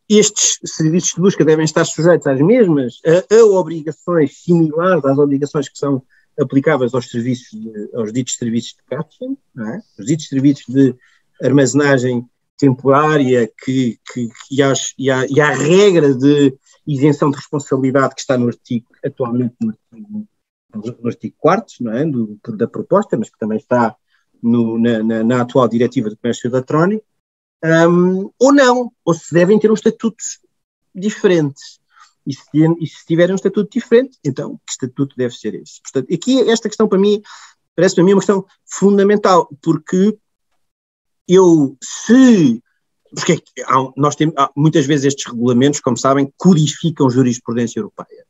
estes serviços de busca devem estar sujeitos às mesmas, a, a obrigações similares às obrigações que são aplicáveis aos serviços, de, aos ditos serviços de caching, é? os ditos serviços de armazenagem temporária que, que, e, às, e, há, e regra de isenção de responsabilidade que está no artigo, atualmente no artigo, no artigo 4 não é? Do, da proposta, mas que também está no, na, na, na, atual diretiva de comércio eletrónico, um, ou não, ou se devem ter um estatutos diferentes. E se, e se tiverem um estatuto diferente, então que estatuto deve ser esse? Portanto, aqui esta questão para mim, parece para mim uma questão fundamental, porque eu, se porque há, nós temos, há, muitas vezes estes regulamentos, como sabem, codificam jurisprudência europeia.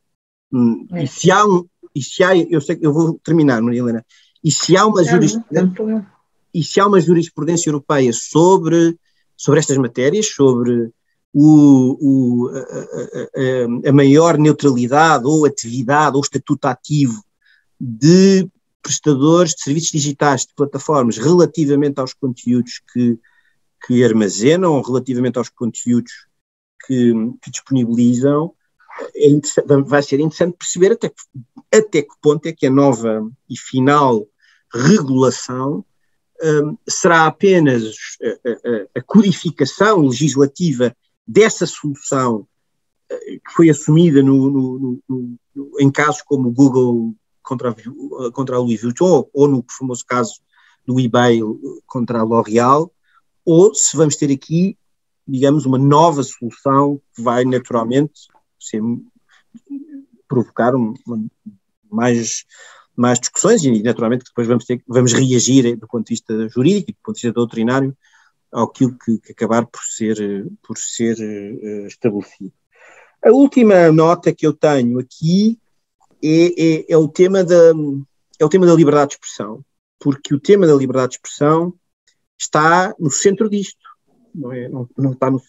Hum, é. E se há um, e se há, eu sei eu vou terminar, Maria Helena, e se há uma, jurisprudência, e se há uma jurisprudência europeia sobre, sobre estas matérias, sobre o, o, a, a, a, maior neutralidade ou atividade ou estatuto ativo de prestadores de serviços digitais de plataformas relativamente aos conteúdos que que armazenam relativamente aos conteúdos que, que disponibilizam, é vai ser interessante perceber até que, até que ponto é que a nova e final regulação será apenas a, a, a, codificação legislativa dessa solução que foi assumida no, no, no, em casos como o Google contra a, contra a Louis Vuitton ou no famoso caso do eBay contra a L'Oréal, ou se vamos ter aqui, digamos, uma nova solução que vai naturalmente ser, provocar um, uma, mais, mais discussões e naturalmente depois vamos, ter, vamos reagir do ponto de vista jurídico e do ponto de vista doutrinário àquilo que, que acabar por ser, por ser uh, estabelecido. A última nota que eu tenho aqui é, é, é, o tema da, é o tema da liberdade de expressão, porque o tema da liberdade de expressão está no centro disto. Não, é, não, não está no,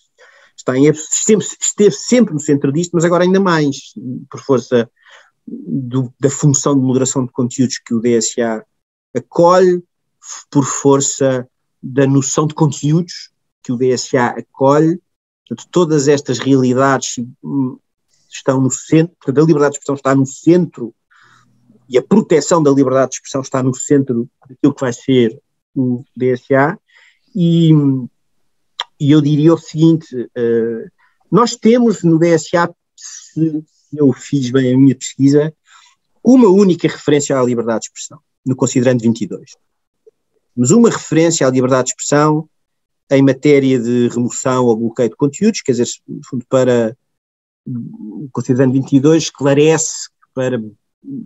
está em, esteve, sempre no centro disto, mas agora ainda mais, por força do, da função de moderação de conteúdos que o DSA acolhe, por força da noção de conteúdos que o DSA acolhe, portanto, todas estas realidades hum, estão no centro, portanto, a liberdade de expressão está no centro e a proteção da liberdade de expressão está no centro daquilo que vai ser o DSA, e, e eu diria o seguinte: uh, nós temos no DSA, se, eu fiz bem a minha pesquisa, uma única referência à liberdade de expressão, no considerando 22. Mas uma referência à liberdade de expressão em matéria de remoção ou bloqueio de conteúdos, quer dizer, no fundo, para o considerando 22 esclarece para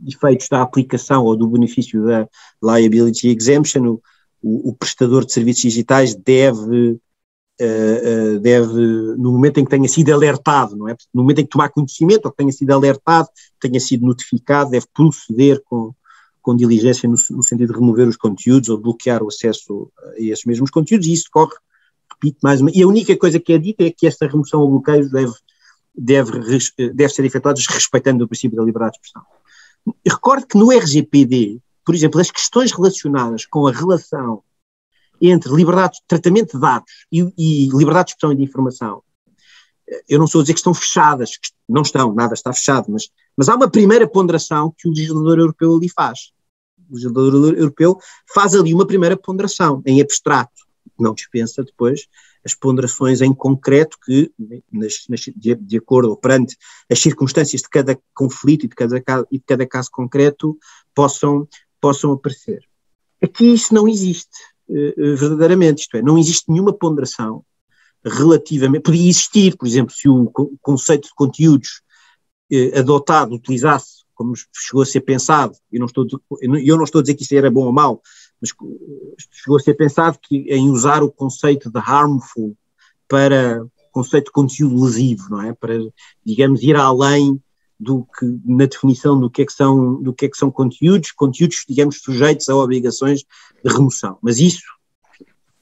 efeitos da aplicação ou do benefício da liability exemption, o, o prestador de serviços digitais deve Uh, uh, deve, no momento em que tenha sido alertado, não é? No momento em que tomar conhecimento ou que tenha sido alertado, tenha sido notificado, deve proceder com, com diligência no, no, sentido de remover os conteúdos ou bloquear o acesso a esses mesmos conteúdos, e isso corre, repito, mais uma. E a única coisa que é dita é que esta remoção ou bloqueio deve, deve, deve ser efetuada respeitando o princípio da liberdade de expressão. Recordo que no RGPD, por exemplo, as questões relacionadas com a relação entre liberdade de tratamento de dados e, e liberdade de expressão e de informação, eu não estou a dizer que estão fechadas, que não estão, nada está fechado, mas, mas há uma primeira ponderação que o legislador europeu ali faz. O legislador europeu faz ali uma primeira ponderação, em abstrato, não dispensa depois as ponderações em concreto que, nas, nas, de, de, acordo ou perante as circunstâncias de cada conflito e de cada, e de cada caso concreto, possam, possam aparecer. Aqui isso não existe. Eh, eh, verdadeiramente, isto é, não existe nenhuma ponderação relativamente, podia existir, por exemplo, se o conceito de conteúdos eh, adotado utilizasse, como chegou a ser pensado, eu eu não estou a dizer que isso era bom ou mau, mas chegou a ser pensado que em usar o conceito de harmful para conceito de conteúdo lesivo, não é? Para, digamos, ir além do que na definição do que é que são do que é que são conteúdos, conteúdos digamos sujeitos a obrigações de remoção. Mas isso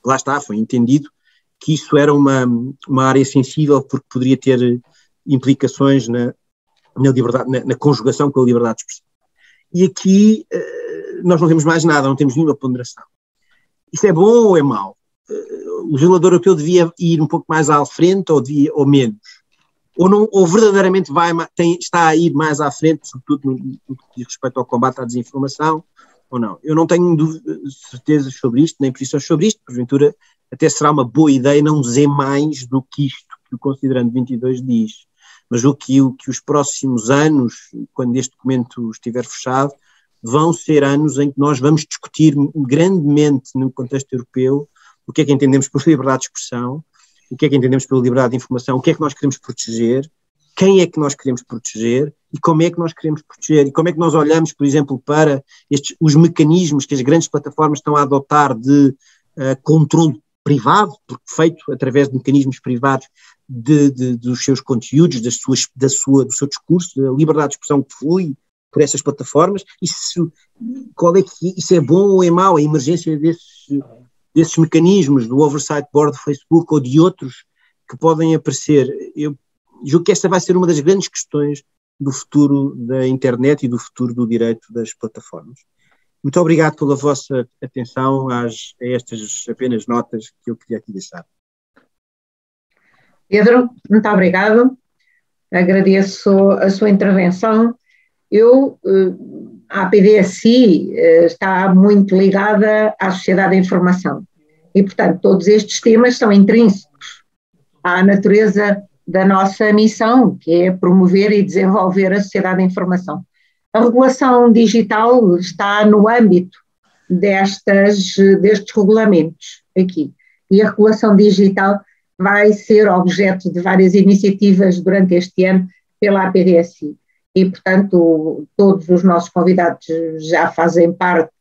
lá está, foi entendido que isso era uma uma área sensível porque poderia ter implicações na na liberdade na, na conjugação com a liberdade de expressão. E aqui uh, nós não temos mais nada, não temos nenhuma ponderação. Isso é bom ou é mau? Uh, o legislador europeu devia ir um pouco mais à frente ou, devia, ou menos? Ou, não, ou verdadeiramente vai, tem, está a ir mais à frente, sobretudo no, no que diz respeito ao combate à desinformação, ou não. Eu não tenho certezas sobre isto, nem posições sobre isto, porventura até será uma boa ideia não dizer mais do que isto que o Considerando 22 diz, mas o que, o que os próximos anos, quando este documento estiver fechado, vão ser anos em que nós vamos discutir grandemente no contexto europeu o que é que entendemos por liberdade de expressão, o que é que entendemos pela liberdade de informação, o que é que nós queremos proteger, quem é que nós queremos proteger e como é que nós queremos proteger e como é que nós olhamos, por exemplo, para estes, os mecanismos que as grandes plataformas estão a adotar de uh, controle privado, feito através de mecanismos privados de, de, dos seus conteúdos, das suas, da sua, do seu discurso, da liberdade de expressão que flui por essas plataformas, isso, qual é que, isso é bom ou é mau, a emergência desses desses mecanismos do Oversight Board do Facebook ou de outros que podem aparecer. Eu julgo que esta vai ser uma das grandes questões do futuro da internet e do futuro do direito das plataformas. Muito obrigado pela vossa atenção às, a estas apenas notas que eu queria aqui deixar. Pedro, muito obrigado. Agradeço a sua intervenção. Eu, eh, a PDSI eh, está muito ligada à sociedade da informação. E, portanto, todos estes temas são intrínsecos à natureza da nossa missão, que é promover e desenvolver a sociedade da informação. A regulação digital está no âmbito destas, destes regulamentos aqui. E a regulação digital vai ser objeto de várias iniciativas durante este ano pela APDSI e, portanto, todos os nossos convidados já fazem parte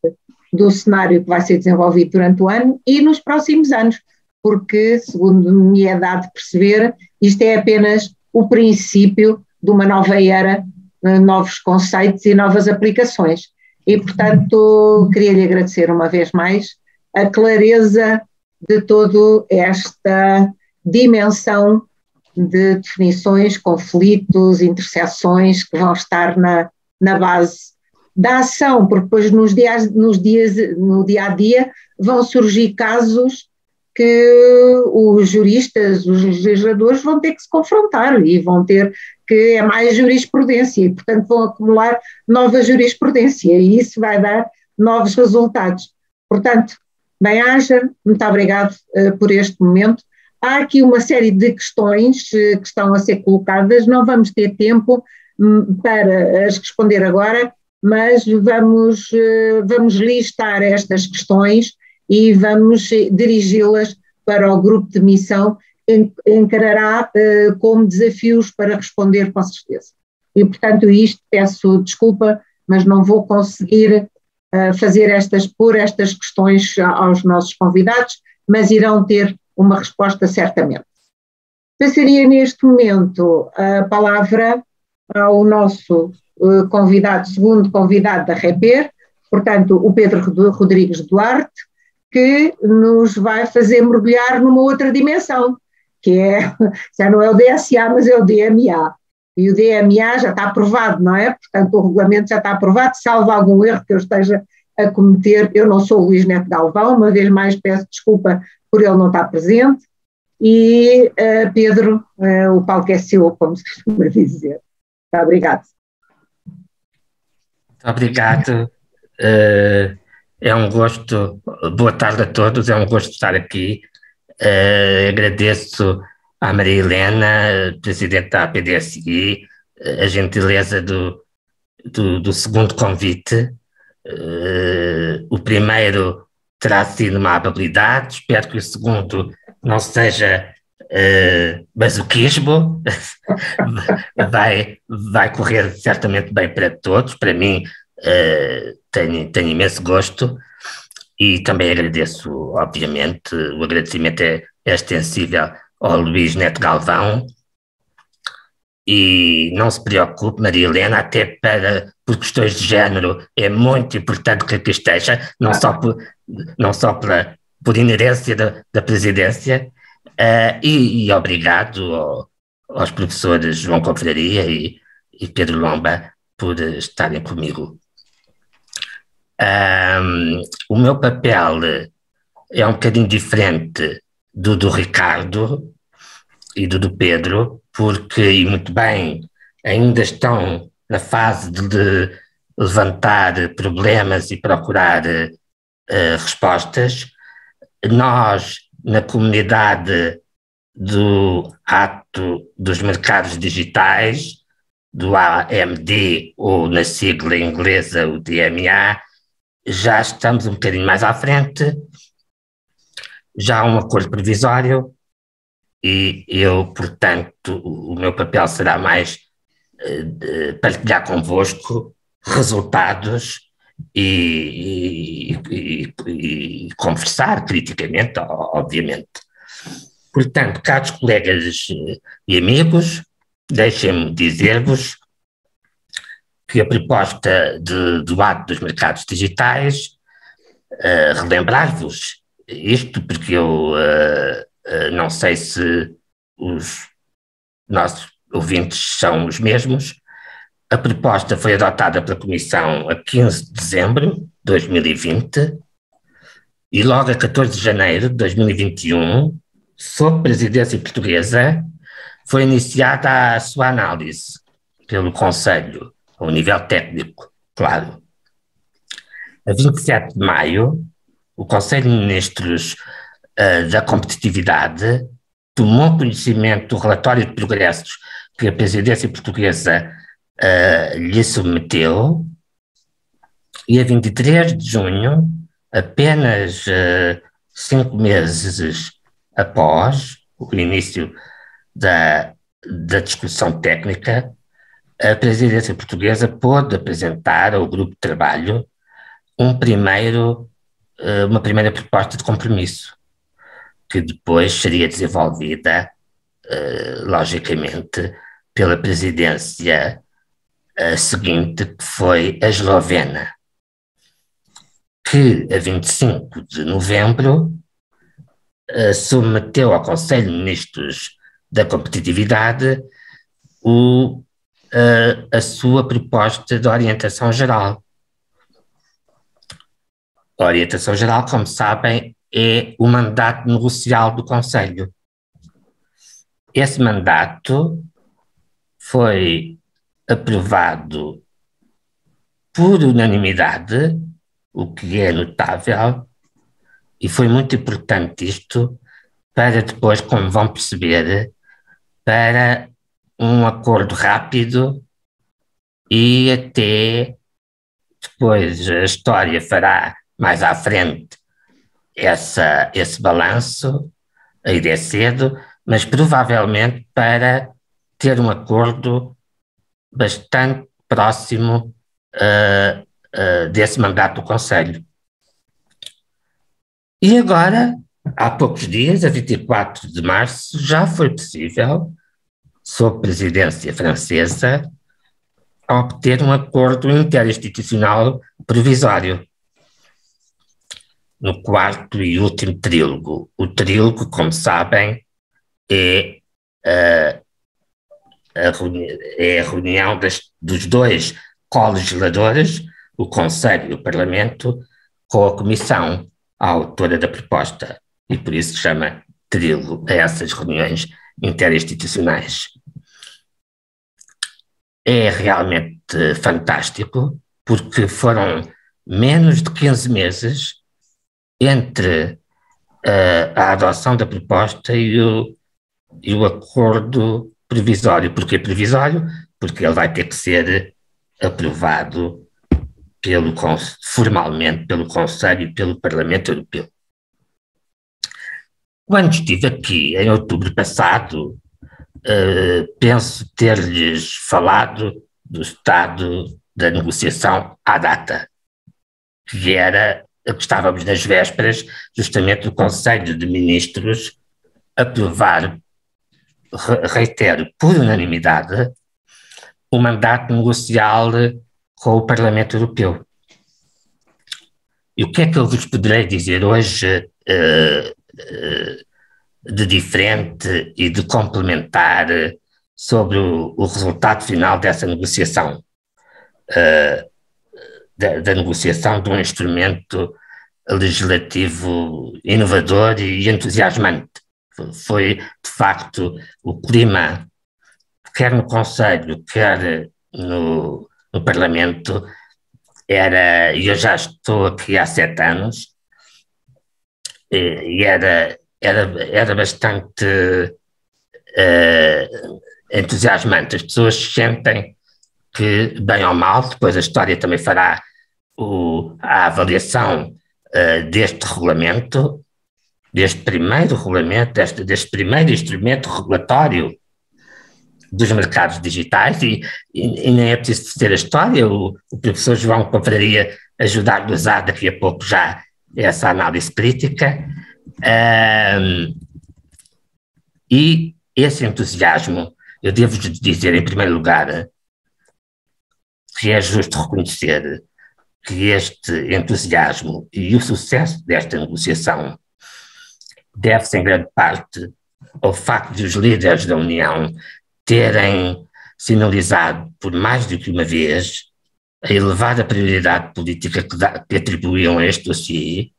do cenário que vai ser desenvolvido durante o ano e nos próximos anos, porque, segundo me é dado perceber, isto é apenas o princípio de uma nova era, novos conceitos e novas aplicações. E, portanto, queria lhe agradecer uma vez mais a clareza de toda esta dimensão de definições, conflitos, interseções que vão estar na, na base da ação, porque depois nos dias, nos dias, no dia a dia vão surgir casos que os juristas, os legisladores vão ter que se confrontar e vão ter que é mais jurisprudência e, portanto, vão acumular nova jurisprudência e isso vai dar novos resultados. Portanto, Bem-aja, muito obrigado uh, por este momento. Há aqui uma série de questões uh, que estão a ser colocadas, não vamos ter tempo um, para as responder agora, mas vamos, uh, vamos listar estas questões e vamos dirigi-las para o grupo de missão, que encarará como desafios para responder com certeza. E, portanto, isto peço desculpa, mas não vou conseguir fazer estas, por estas questões aos nossos convidados, mas irão ter uma resposta certamente. Passaria neste momento a palavra ao nosso uh, convidado, segundo convidado da REPER, portanto, o Pedro Rodrigues Duarte, que nos vai fazer mergulhar numa outra dimensão, que é, já não é o DSA, mas é o DMA. E o DMA já está aprovado, não é? Portanto, o regulamento já está aprovado, salvo algum erro que eu esteja a cometer. Eu não sou o Luís Neto Galvão, uma vez mais peço desculpa por ele não estar presente. E uh, Pedro, uh, o palco é seu, como se costuma dizer. Muito obrigado. Muito obrigado. Uh, é um gosto. Boa tarde a todos, é um gosto estar aqui. agradeço à Maria Helena, presidente da PDSI, a gentileza do, do, do segundo convite. O primeiro terá sido uma habilidade, espero que o segundo não seja uh, masoquismo, vai, vai correr certamente bem para todos, para mim uh, tenho, tenho imenso gosto e também agradeço, obviamente, o agradecimento é, é extensível ao Luís Neto Galvão. E não se preocupe, Maria Helena, até para, por questões de género é muito importante que aqui esteja, não só por, não só pela, por inerência da, da presidência, uh, e, e, obrigado ao, aos professores João Confraria e, e Pedro Lomba por estarem comigo. Um, o meu papel é um bocadinho diferente do do Ricardo e do do Pedro, porque, e muito bem, ainda estão na fase de, de levantar problemas e procurar uh, respostas. Nós, na comunidade do Ato dos Mercados Digitais, do AMD, ou na sigla inglesa, o DMA, já estamos um bocadinho mais à frente já há um acordo provisório e eu, portanto, o meu papel será mais uh, partilhar convosco resultados e, e, e, e, conversar criticamente, obviamente. Portanto, caros colegas e amigos, deixem-me dizer-vos que a proposta de, do ato dos mercados digitais, uh, relembrar-vos isto porque eu uh, não sei se os nossos ouvintes são os mesmos. A proposta foi adotada pela Comissão a 15 de dezembro de 2020 e logo a 14 de janeiro de 2021, sob presidência portuguesa, foi iniciada a sua análise pelo Conselho, ao nível técnico, claro. A 27 de maio, o Conselho de Ministros da Competitividade tomou conhecimento do relatório de progressos que a presidência portuguesa uh, lhe submeteu e a 23 de junho, apenas uh, cinco meses após o início da, da discussão técnica, a presidência portuguesa pôde apresentar ao grupo de trabalho um primeiro eh, uma primeira proposta de compromisso, que depois seria desenvolvida, uh, logicamente, pela presidência uh, seguinte, que foi a eslovena, que a 25 de novembro uh, submeteu ao Conselho de Ministros da Competitividade o, a sua proposta de orientação geral. A orientação geral, como sabem, é o mandato negocial do Conselho. Esse mandato foi aprovado por unanimidade, o que é notável, e foi muito importante isto para depois, como vão perceber, para um acordo rápido e até depois a história fará mais à frente essa, esse balanço, ainda é cedo, mas provavelmente para ter um acordo bastante próximo uh, uh, desse mandato do Conselho. E agora, há poucos dias, a 24 de março, já foi possível, sob presidência francesa, obter um acordo interinstitucional provisório no quarto e último trílogo. O trílogo, como sabem, é, uh, a, é a reunião das, dos dois co-legisladores, o Conselho e o Parlamento, com a Comissão, a autora da proposta, e por isso se chama trílogo a essas reuniões interinstitucionais. É realmente fantástico, porque foram menos de 15 meses entre uh, a adoção da proposta e o, e o acordo provisório. Porquê provisório? Porque ele vai ter que ser aprovado pelo, formalmente pelo Conselho e pelo Parlamento Europeu. Quando estive aqui, em outubro passado, uh, penso ter-lhes falado do estado da negociação à data, que era que estávamos nas vésperas justamente do Conselho de Ministros aprovar, reitero, por unanimidade, o mandato negocial com o Parlamento Europeu. E o que é que eu vos poderei dizer hoje uh, uh, de diferente e de complementar sobre o, o resultado final dessa negociação? Uh, da, da, negociação de um instrumento legislativo inovador e entusiasmante. Foi, de facto, o clima, quer no Conselho, quer no, no Parlamento, era, eu já estou aqui há sete anos, e era, era, era bastante uh, entusiasmante. As pessoas sentem que, bem ou mal, depois a história também fará o, a avaliação uh, deste regulamento, deste primeiro regulamento, deste, deste primeiro instrumento regulatório dos mercados digitais, e, e, e, nem é preciso ter a história, o, o professor João Confraria ajudar-nos a daqui a pouco já essa análise crítica. Um, e esse entusiasmo, eu devo dizer, em primeiro lugar, que é justo reconhecer que este entusiasmo e o sucesso desta negociação deve-se em grande parte ao facto de os líderes da União terem sinalizado por mais do que uma vez a elevada prioridade política que, dá, que atribuíam a este dossiê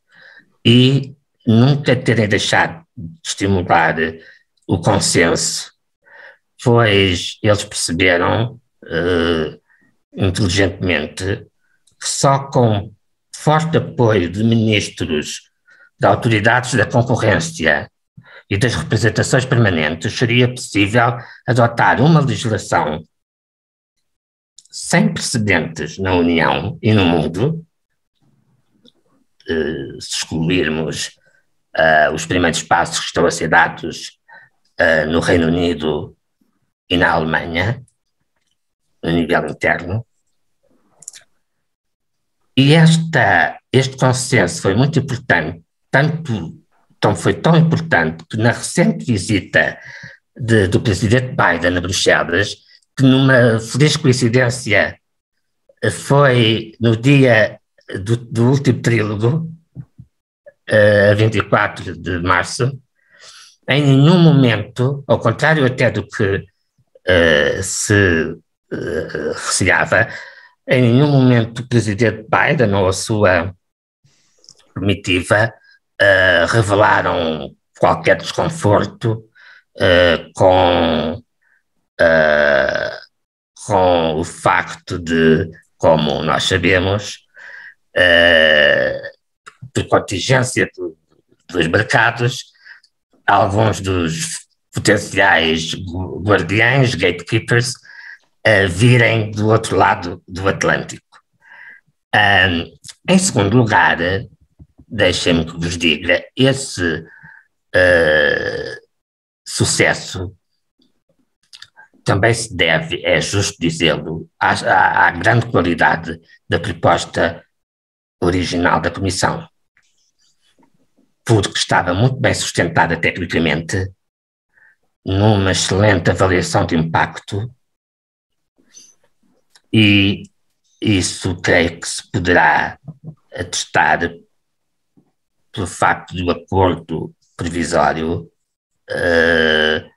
e nunca terem deixado de estimular o consenso, pois eles perceberam uh, inteligentemente só com forte apoio de ministros, de autoridades da concorrência e das representações permanentes seria possível adotar uma legislação sem precedentes na União e no mundo, eh, se excluirmos uh, os primeiros passos que estão a ser dados uh, no Reino Unido e na Alemanha, no nível interno, e esta, este consenso foi muito importante, tanto então foi tão importante que na recente visita de, do presidente Biden a Bruxelas, que numa feliz coincidência foi no dia do, do último trílogo, a uh, 24 de março, em nenhum momento, ao contrário até do que uh, se uh, receava, em nenhum momento o presidente Biden ou a sua comitiva uh, revelaram qualquer desconforto uh, com, uh, com o facto de, como nós sabemos, por contingência do, dos mercados, alguns dos potenciais guardiães, gatekeepers, virem do outro lado do Atlântico. Um, em segundo lugar, deixem-me que vos diga, esse uh, sucesso também se deve, é justo dizê-lo, à, à, à, grande qualidade da proposta original da Comissão, porque estava muito bem sustentada tecnicamente, numa excelente avaliação de impacto, e isso creio que se poderá atestar pelo facto do acordo provisório uh,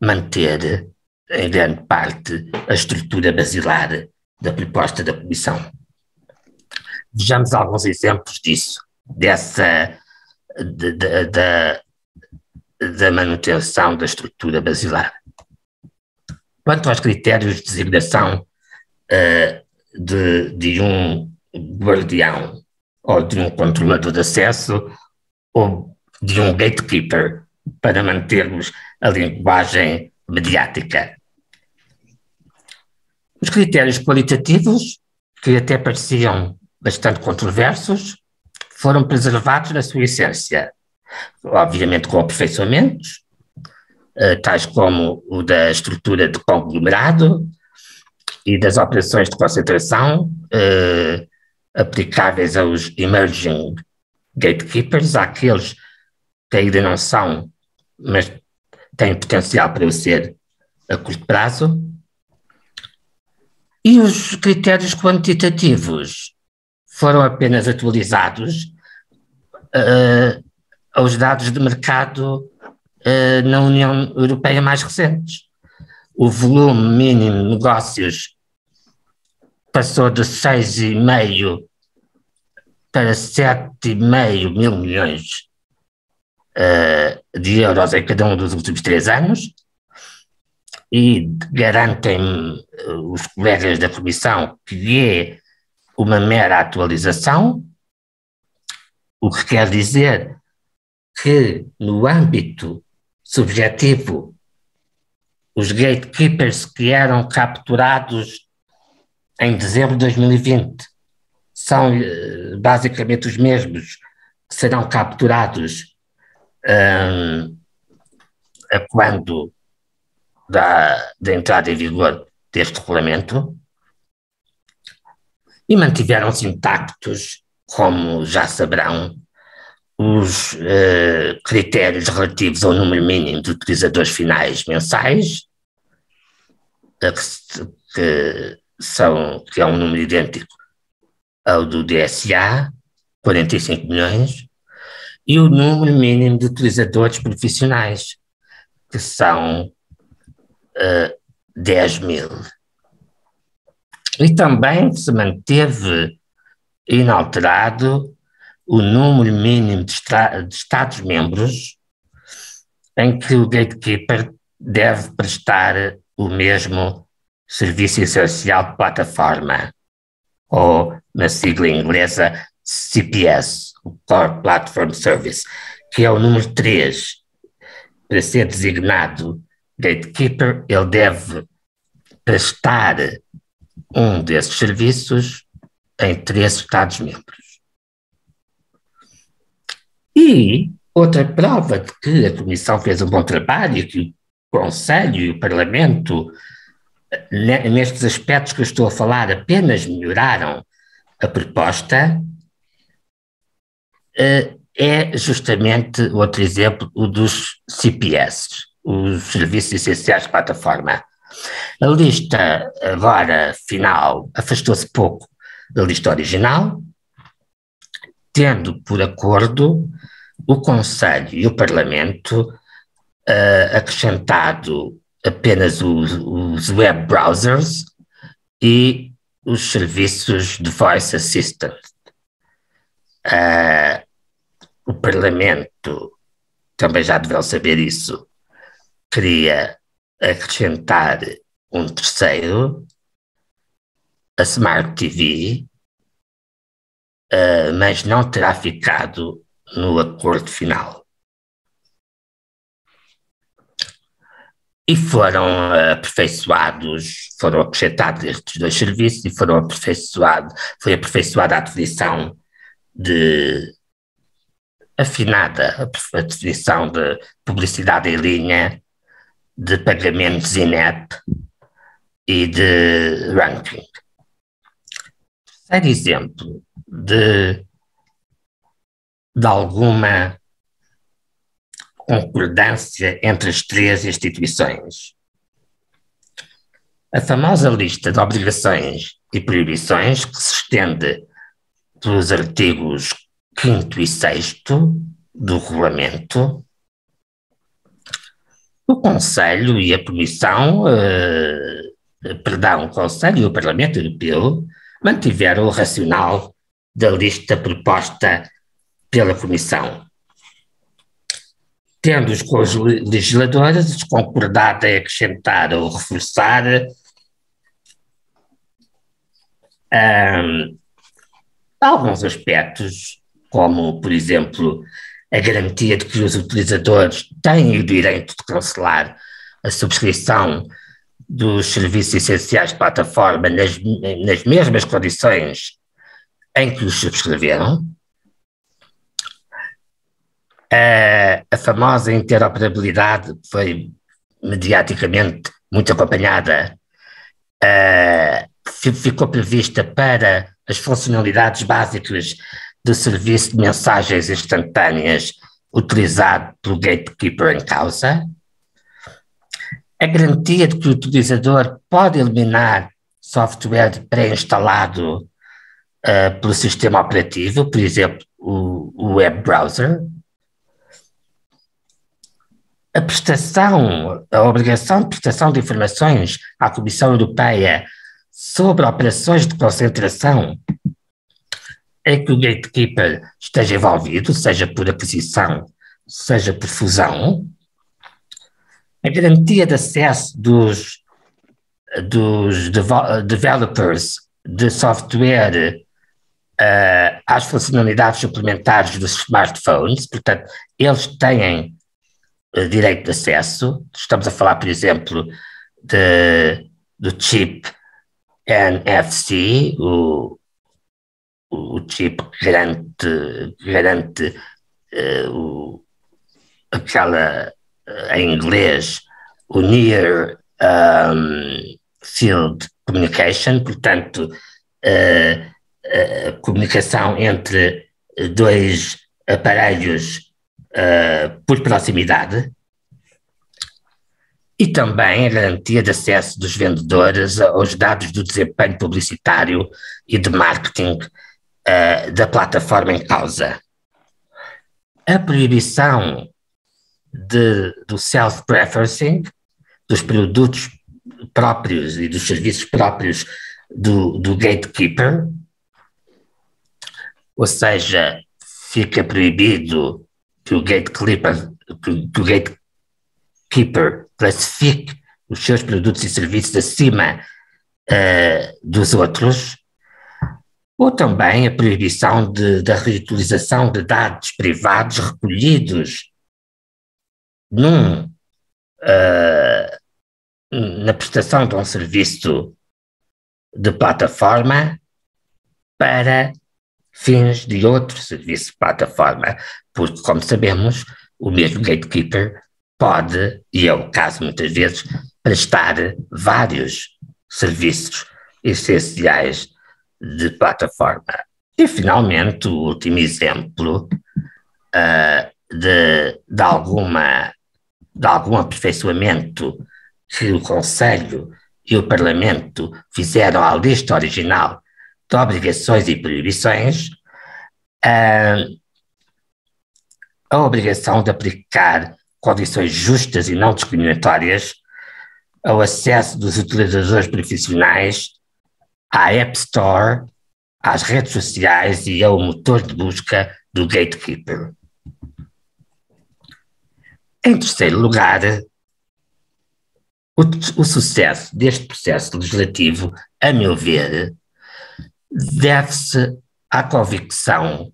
manter, em grande parte, a estrutura basilar da proposta da Comissão. Vejamos alguns exemplos disso, dessa, de, de, de, da manutenção da estrutura basilar. Quanto aos critérios de designação uh, de, de um guardião ou de um controlador de acesso ou de um gatekeeper, para mantermos a linguagem mediática. Os critérios qualitativos, que até pareciam bastante controversos, foram preservados na sua essência, obviamente com aperfeiçoamentos, eh, tais como o da estrutura de conglomerado e das operações de concentração eh, aplicáveis aos emerging gatekeepers, àqueles que ainda não são, mas têm potencial para o ser a curto prazo. E os critérios quantitativos foram apenas atualizados uh, aos dados de mercado uh, na União Europeia mais recentes. O volume mínimo de negócios passou de 6,5 para 7,5 mil milhões uh, de euros em cada um dos últimos três anos e garantem uh, os colegas da Comissão que é uma mera atualização, o que quer dizer que no âmbito subjetivo os gatekeepers que eram capturados em dezembro de 2020 são uh, basicamente os mesmos que serão capturados um, a quando da, da entrada em vigor deste regulamento. E mantiveram-se intactos, como já saberão, os uh, critérios relativos ao número mínimo de utilizadores finais mensais, que, que, são, que é um número idêntico ao do DSA, 45 milhões, e o número mínimo de utilizadores profissionais, que são uh, eh, 10 mil. E também se manteve inalterado o número mínimo de, de Estados-membros em que o gatekeeper deve prestar o mesmo serviço essencial de plataforma, ou, na sigla inglesa, CPS, Core Platform Service, que é o número 3. Para ser designado gatekeeper, ele deve prestar um desses serviços em três Estados-membros. E outra prova de que a Comissão fez um bom trabalho e que Conselho e o Parlamento, nestes aspectos que eu estou a falar, apenas melhoraram a proposta, eh, é justamente outro exemplo, o dos CPS, os Serviços Essenciais de Plataforma. A lista agora final afastou-se pouco da lista original, tendo por acordo o Conselho e o Parlamento uh, acrescentado apenas os, os web browsers e os serviços de voice assistant. Uh, o Parlamento, também já deverão saber isso, queria acrescentar um terceiro, a Smart TV, uh, mas não terá ficado no acordo final. E foram aperfeiçoados, foram acrescentados estes dois serviços e foram aperfeiçoados, foi aperfeiçoada a definição de afinada a definição de publicidade em linha, de pagamentos in-app e de ranking. Terceiro exemplo de, de alguma concordância entre as três instituições. A famosa lista de obrigações e proibições que se estende pelos artigos 5 e 6 do regulamento, o Conselho e a Comissão, eh, perdão, o Conselho e o Parlamento Europeu mantiveram o racional da lista proposta pela Comissão. Tendo os legisladores concordado em acrescentar ou reforçar um, alguns aspectos, como, por exemplo, a garantia de que os utilizadores têm o direito de cancelar a subscrição dos serviços essenciais de plataforma nas, nas mesmas condições em que os subscreveram. A, a famosa interoperabilidade foi mediaticamente muito acompanhada, uh, ficou prevista para as funcionalidades básicas do serviço de mensagens instantâneas utilizado pelo gatekeeper em causa, a garantia de que o utilizador pode eliminar software pré-instalado uh, pelo sistema operativo, por exemplo, o, o web browser, a prestação, a obrigação de prestação de informações à Comissão Europeia sobre operações de concentração em que o gatekeeper esteja envolvido, seja por aquisição, seja por fusão, a garantia de acesso dos, dos developers de software uh, às funcionalidades suplementares dos smartphones, portanto, eles têm direito de acesso. Estamos a falar, por exemplo, de, do chip NFC, o, o chip que garante, garante uh, o, aquela em inglês, o Near um, Field Communication, portanto, a, a comunicação entre dois aparelhos uh, por proximidade e também a garantia de acesso dos vendedores aos dados do desempenho publicitário e de marketing uh, da plataforma em causa. A proibição de, do self-preferencing, dos produtos próprios e dos serviços próprios do, do gatekeeper, ou seja, fica proibido que o gatekeeper, que, que o gatekeeper classifique os seus produtos e serviços acima uh, dos outros, ou também a proibição de, da reutilização de dados privados recolhidos num, uh, na prestação de um serviço de plataforma para fins de outro serviço de plataforma, porque, como sabemos, o mesmo gatekeeper pode, e é o caso muitas vezes, prestar vários serviços essenciais de plataforma. E, finalmente, o último exemplo uh, de, de alguma de algum aperfeiçoamento que o Conselho e o Parlamento fizeram à lista original de obrigações e proibições, a, a obrigação de aplicar condições justas e não discriminatórias ao acesso dos utilizadores profissionais à App Store, às redes sociais e ao motor de busca do Gatekeeper. Em terceiro lugar, o, o sucesso deste processo legislativo, a meu ver, deve-se à convicção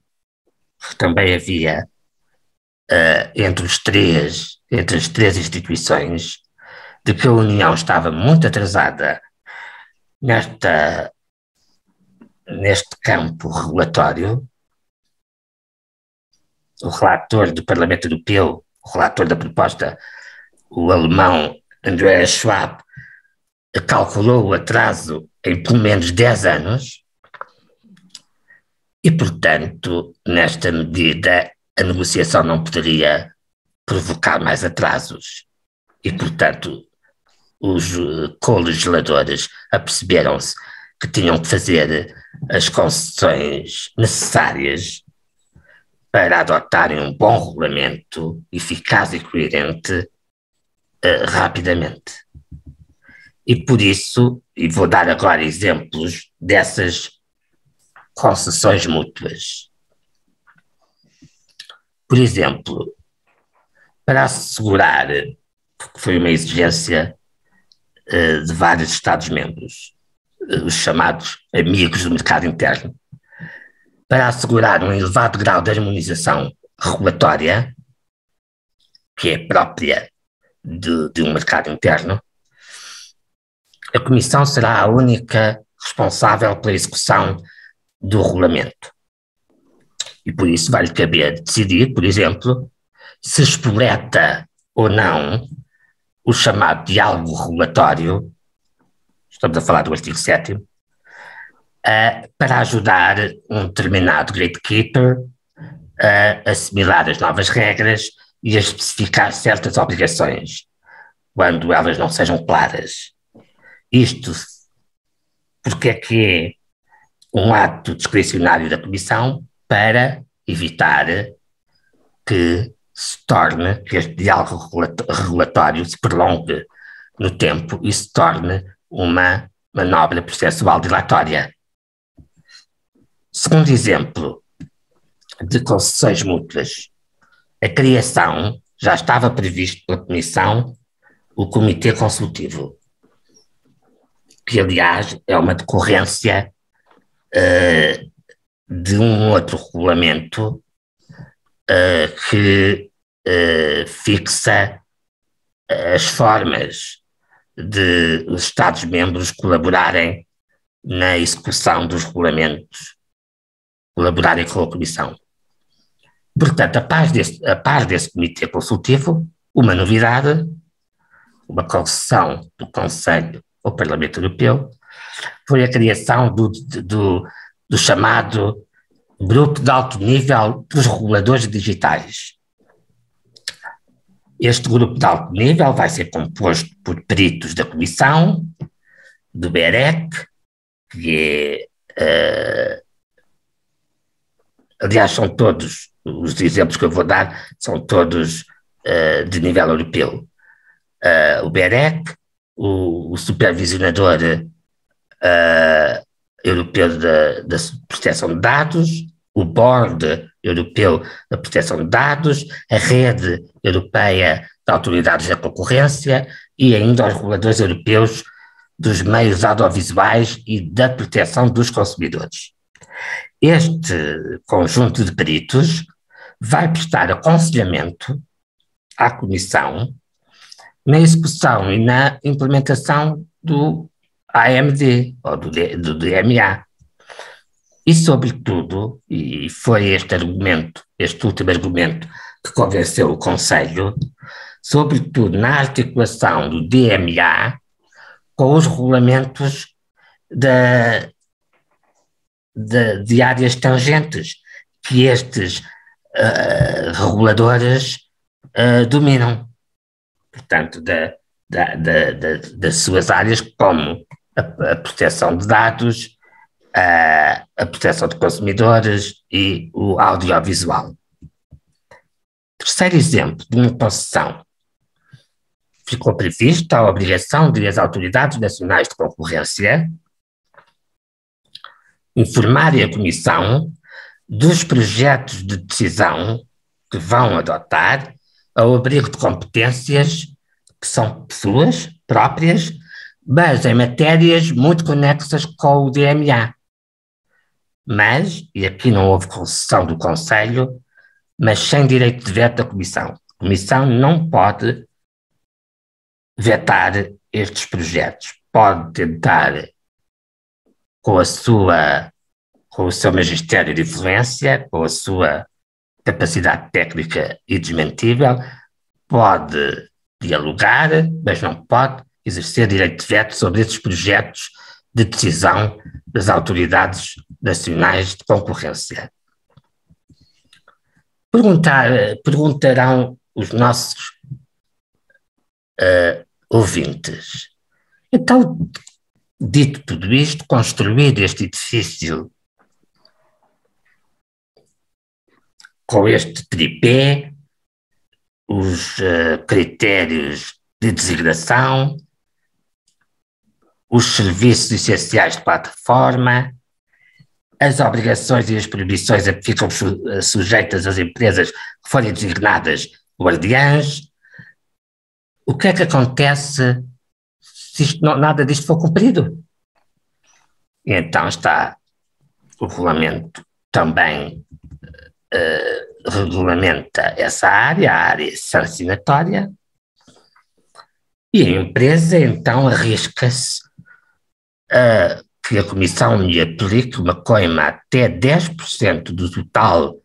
que também havia uh, entre os três, entre as três instituições, de que a União estava muito atrasada nesta, neste campo regulatório. O relator do Parlamento Europeu, o relator da proposta, o alemão Andreas Schwab, calculou o atraso em pelo menos 10 anos e, portanto, nesta medida, a negociação não poderia provocar mais atrasos. E, portanto, os eh, co-legisladores aperceberam-se que tinham que fazer as concessões necessárias para adotarem um bom regulamento eficaz e coerente uh, rapidamente. E por isso, e vou dar agora exemplos dessas concessões mútuas. Por exemplo, para assegurar, porque foi uma exigência uh, de vários Estados-membros, uh, os chamados amigos do mercado interno, para assegurar um elevado grau de harmonização regulatória, que é própria de, de um mercado interno, a Comissão será a única responsável pela execução do regulamento. E por isso vai-lhe caber decidir, por exemplo, se espoleta ou não o chamado diálogo regulatório, estamos a falar do artigo 7 uh, para ajudar um determinado gatekeeper a assimilar as novas regras e a especificar certas obrigações, quando elas não sejam claras. Isto porque é que um ato discricionário da Comissão para evitar que se torne, que este diálogo regulatório se prolongue no tempo e se torne uma manobra processual dilatória. Segundo exemplo de concessões mútuas, a criação já estava previsto pela Comissão o Comitê Consultivo que aliás é uma decorrência uh, de um outro regulamento uh, que uh, fixa as formas de os Estados-membros colaborarem na execução dos regulamentos, colaborarem com a Comissão. Portanto, a par desse, a par desse comitê consultivo, uma novidade, uma concessão do Conselho o Parlamento Europeu, foi a criação do, do, do chamado Grupo de Alto Nível dos Reguladores Digitais. Este grupo de alto nível vai ser composto por peritos da Comissão, do BEREC, que é. Uh, aliás, são todos, os exemplos que eu vou dar, são todos uh, de nível europeu. Uh, o BEREC, o, o supervisionador uh, europeu da, da proteção de dados, o Board Europeu da Proteção de Dados, a Rede Europeia de Autoridades da Concorrência e ainda os reguladores europeus dos meios audiovisuais e da proteção dos consumidores. Este conjunto de peritos vai prestar aconselhamento à Comissão na execução e na implementação do AMD, ou do, do DMA. E, sobretudo, e foi este argumento, este último argumento, que convenceu o Conselho, sobretudo na articulação do DMA com os regulamentos da, de, de áreas tangentes que estes uh, reguladores uh, dominam portanto, da, da, da, das suas áreas, como a, a proteção de dados, a, a, proteção de consumidores e o audiovisual. Terceiro exemplo de uma concessão. Ficou prevista a obrigação de as autoridades nacionais de concorrência informarem a Comissão dos projetos de decisão que vão adotar ao abrigo de competências que são suas próprias, mas em matérias muito conexas com o DMA. mas, e aqui não houve concessão do Conselho, mas sem direito de veto da Comissão. A Comissão não pode vetar estes projetos. Pode tentar, com a sua, com o seu magistério de influência, com a sua capacidade técnica e desmentível, pode dialogar, mas não pode exercer direito de veto sobre esses projetos de decisão das autoridades nacionais de concorrência. Perguntar, perguntarão os nossos uh, ouvintes. Então, dito tudo isto, construir este edifício com este tripé, os uh, critérios de designação, os serviços essenciais de plataforma, as obrigações e as proibições a que ficam eh, sujeitas as empresas que forem designadas guardiães. O que é que acontece se isto, nada disto for cumprido? E então está o regulamento também uh, regulamenta essa área, a área sancionatória, e a empresa então arrisca-se a que a Comissão lhe aplique uma coima até 10% do total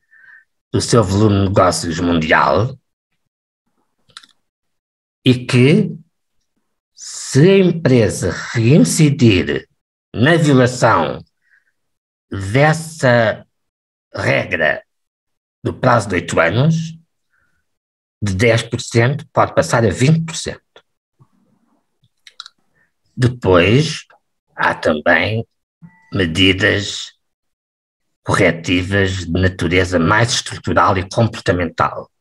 do seu volume de negócios mundial e que, se a empresa reincidir na violação dessa regra do prazo de oito anos, de 10% pode passar a 20%. Depois, há também medidas corretivas de natureza mais estrutural e comportamental,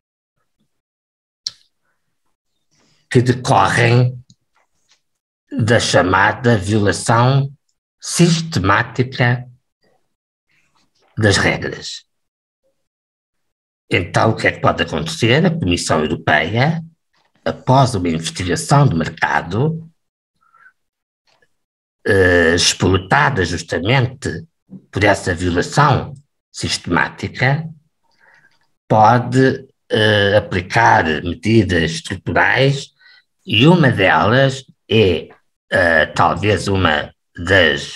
que decorrem da chamada violação sistemática das regras. Então, o que é que pode acontecer? A Comissão Europeia, após uma investigação do mercado, uh, explotada justamente por essa violação sistemática, pode uh, aplicar medidas estruturais e uma delas é uh, talvez uma das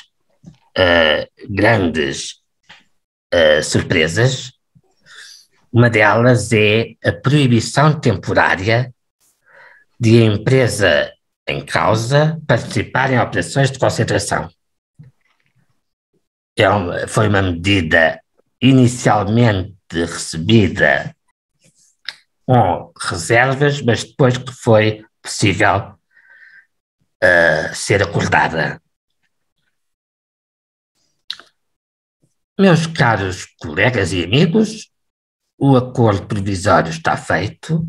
uh, grandes surpresas. Uma delas é a proibição temporária de a empresa em causa participar em operações de concentração. É foi uma medida inicialmente recebida com reservas, mas depois que foi possível uh, ser acordada. Meus caros colegas e amigos, o acordo provisório está feito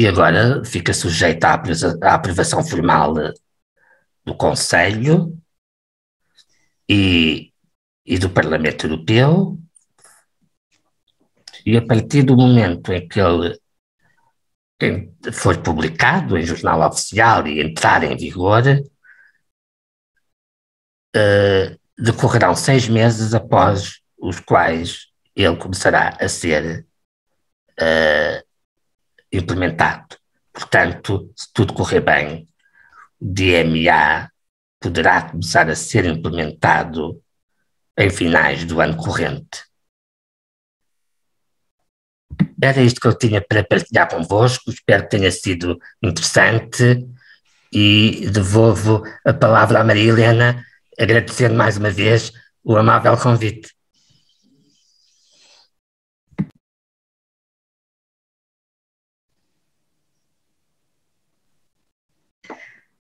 e agora fica sujeito à, à aprovação formal do Conselho e, e do Parlamento Europeu, e a partir do momento em que ele for publicado em jornal oficial e entrar em vigor, uh, decorrerão seis meses após os quais ele começará a ser uh, implementado. Portanto, se tudo correr bem, o DMA poderá começar a ser implementado em finais do ano corrente. Era isto que eu tinha para partilhar convosco, espero que tenha sido interessante e devolvo a palavra à Maria Helena, agradecendo mais uma vez o amável convite.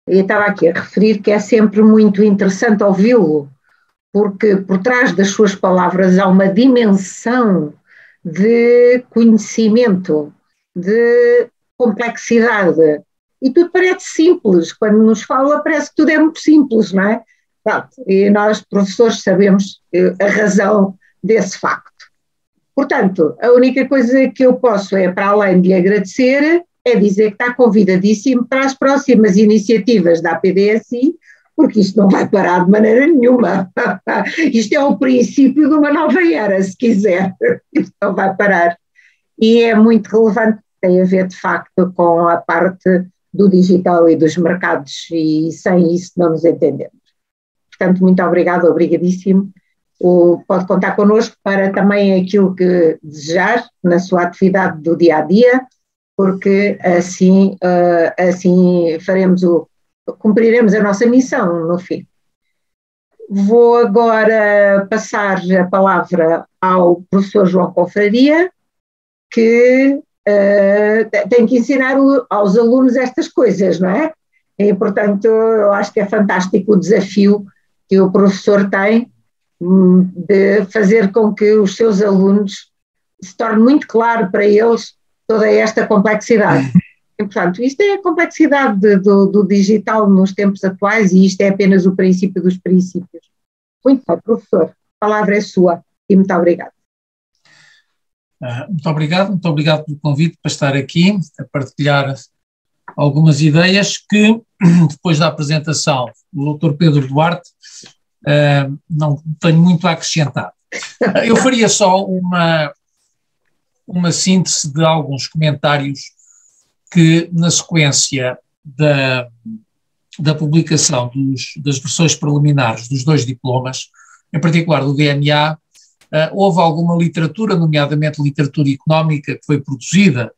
Estava aqui a referir que é sempre muito interessante ouvi-lo, porque por trás das suas palavras há uma dimensão de conhecimento, de complexidade. E tudo parece simples, quando nos fala parece que tudo é muito simples, não é? Pronto, e nós, professores, sabemos eh, a razão desse facto. Portanto, a única coisa que eu posso é, para além de agradecer, é dizer que está convidadíssimo para as próximas iniciativas da APDSI, porque isto não vai parar de maneira nenhuma. isto é o princípio de uma nova era, se quiser. Isto não vai parar. E é muito relevante, tem a ver de facto com a parte do digital e dos mercados, e sem isso não nos entendemos. Portanto, muito obrigado, obrigadíssimo. O, pode contar connosco para também aquilo que desejar na sua atividade do dia a dia, porque assim, uh, assim faremos o, cumpriremos a nossa missão no fim. Vou agora passar a palavra ao professor João Confraria, que uh, tem que ensinar aos alunos estas coisas, não é? E, portanto, eu acho que é fantástico o desafio que o professor tem hum, de fazer com que os seus alunos se torne muito claro para eles toda esta complexidade. E, portanto, isto é a complexidade de, do, do, digital nos tempos atuais e isto é apenas o princípio dos princípios. Muito bem, professor, a palavra é sua e muito obrigado. Uh, muito obrigado, muito obrigado pelo convite para estar aqui a partilhar algumas ideias que, depois da apresentação do Dr. Pedro Duarte, uh, não tenho muito a acrescentar. Eu faria só uma, uma síntese de alguns comentários que, na sequência da, da publicação dos, das versões preliminares dos dois diplomas, em particular do DNA, uh, houve alguma literatura, nomeadamente literatura económica, que foi produzida,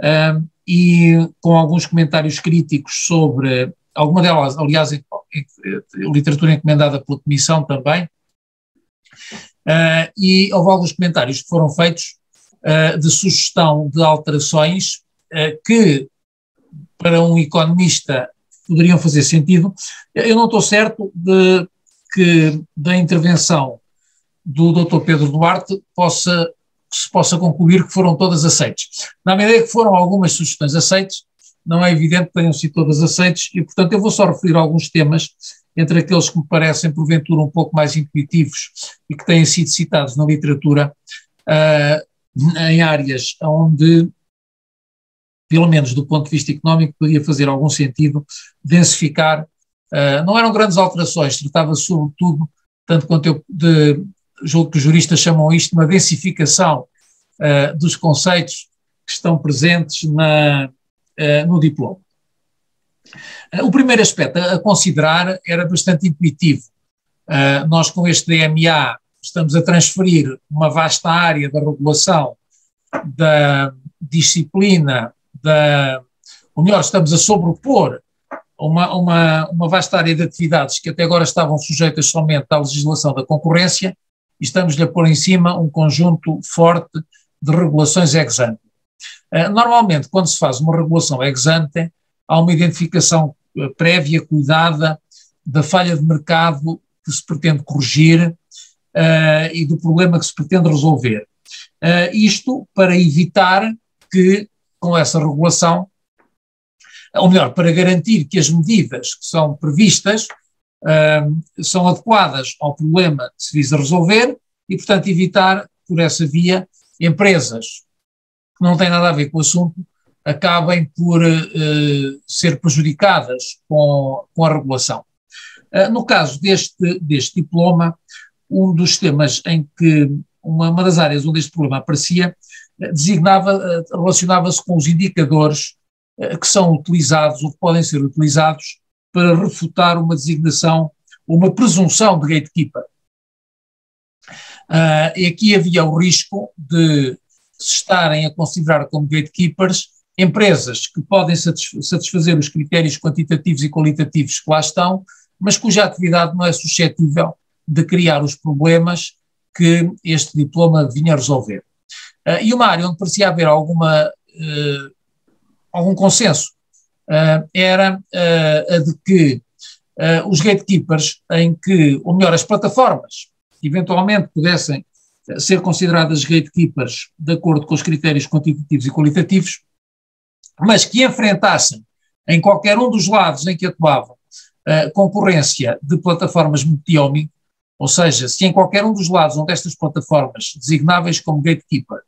uh, e com alguns comentários críticos sobre, alguma delas, aliás, em, em, literatura encomendada pela Comissão também, uh, e houve alguns comentários que foram feitos de sugestão de alterações eh, que para um economista poderiam fazer sentido. Eu não estou certo de que da intervenção do Dr. Pedro Duarte possa se possa concluir que foram todas aceites. Na medida que foram algumas sugestões aceites, não é evidente que tenham sido todas aceites e, portanto, eu vou só referir alguns temas entre aqueles que me parecem, porventura, um pouco mais intuitivos e que têm sido citados na literatura, uh, em áreas onde pelo menos do ponto de vista económico, podia fazer algum sentido densificar. Uh, não eram grandes alterações, tratava-se sobretudo, tanto quanto eu de, julgo que os juristas chamam isto, uma densificação uh, dos conceitos que estão presentes na, uh, no diploma. o primeiro aspecto a considerar era bastante intuitivo. nós, com este DMA, estamos a transferir uma vasta área da regulação da disciplina da, ou melhor, estamos a sobrepor uma, uma, uma vasta área de atividades que até agora estavam sujeitas somente à legislação da concorrência e estamos-lhe a pôr em cima um conjunto forte de regulações ex ante. Eh, normalmente, quando se faz uma regulação ex ante, há uma identificação eh, prévia, cuidada, da falha de mercado que se pretende corrigir uh, e do problema que se pretende resolver. Uh, isto para evitar que com essa regulação, ou melhor, para garantir que as medidas que são previstas uh, são adequadas ao problema que se visa resolver e, portanto, evitar, por essa via, empresas que não têm nada a ver com o assunto acabem por uh, ser prejudicadas com, com a regulação. Uh, no caso deste, deste diploma, um dos temas em que, uma, uma das áreas onde este problema aparecia designava, eh, relacionava-se com os indicadores eh, que são utilizados ou que podem ser utilizados para refutar uma designação, uma presunção de gatekeeper. Uh, e aqui havia o risco de se estarem a considerar como gatekeepers empresas que podem satisfazer os critérios quantitativos e qualitativos que lá estão, mas cuja atividade não é suscetível de criar os problemas que este diploma vinha resolver. Uh, e uma área onde parecia haver alguma, uh, algum consenso uh, era a de que os gatekeepers, em que, ou melhor, as plataformas, eventualmente pudessem ser consideradas gatekeepers de acordo com os critérios quantitativos e qualitativos, mas que enfrentassem em qualquer um dos lados em que atuavam concorrência de plataformas multi-homing, ou seja, se em qualquer um dos lados onde estas plataformas designáveis como gatekeeper,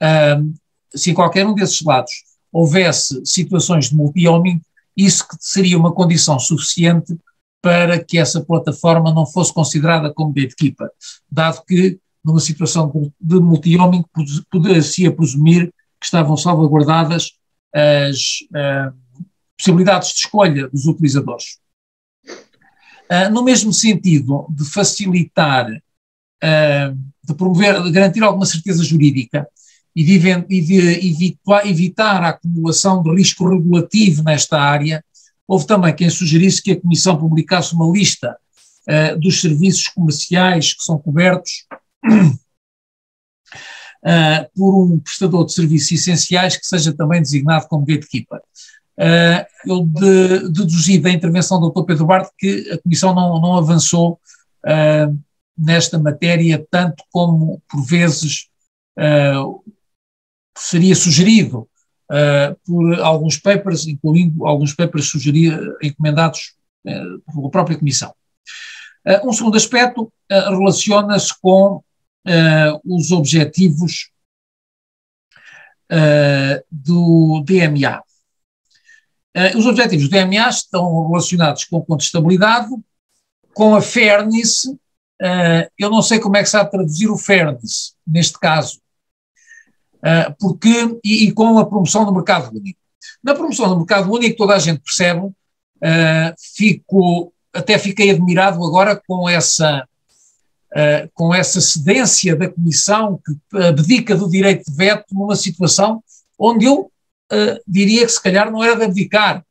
um, se em qualquer um desses lados houvesse situações de multi-homing, isso seria uma condição suficiente para que essa plataforma não fosse considerada como gatekeeper, dado que, numa situação de multi-homing, poderia presumir que estavam salvaguardadas as uh, possibilidades de escolha dos utilizadores. Uh, no mesmo sentido de facilitar, uh, de promover, de garantir alguma certeza jurídica e de, e de evitar, evitar a acumulação de risco regulativo nesta área, houve também quem sugerisse que a Comissão publicasse uma lista uh, dos serviços comerciais que são cobertos por um prestador de serviços essenciais que seja também designado como gatekeeper. Uh, eu de, deduzi da intervenção do Dr. Pedro Barte que a Comissão não, não avançou uh, nesta matéria tanto como, por vezes, uh, seria sugerido por alguns papers, incluindo alguns papers sugeridos, encomendados pela própria Comissão. um segundo aspecto relaciona-se com os objetivos do DMA. Uh, os objetivos do DMA estão relacionados com contestabilidade, com a fairness, uh, eu não sei como é que se há de traduzir o fairness, neste caso, uh, porque, e, e, com a promoção do mercado único. Na promoção do mercado único, toda a gente percebe, fico, até fiquei admirado agora com essa, com essa cedência da Comissão que abdica do direito de veto numa situação onde eu uh, diria que se calhar não era de abdicar,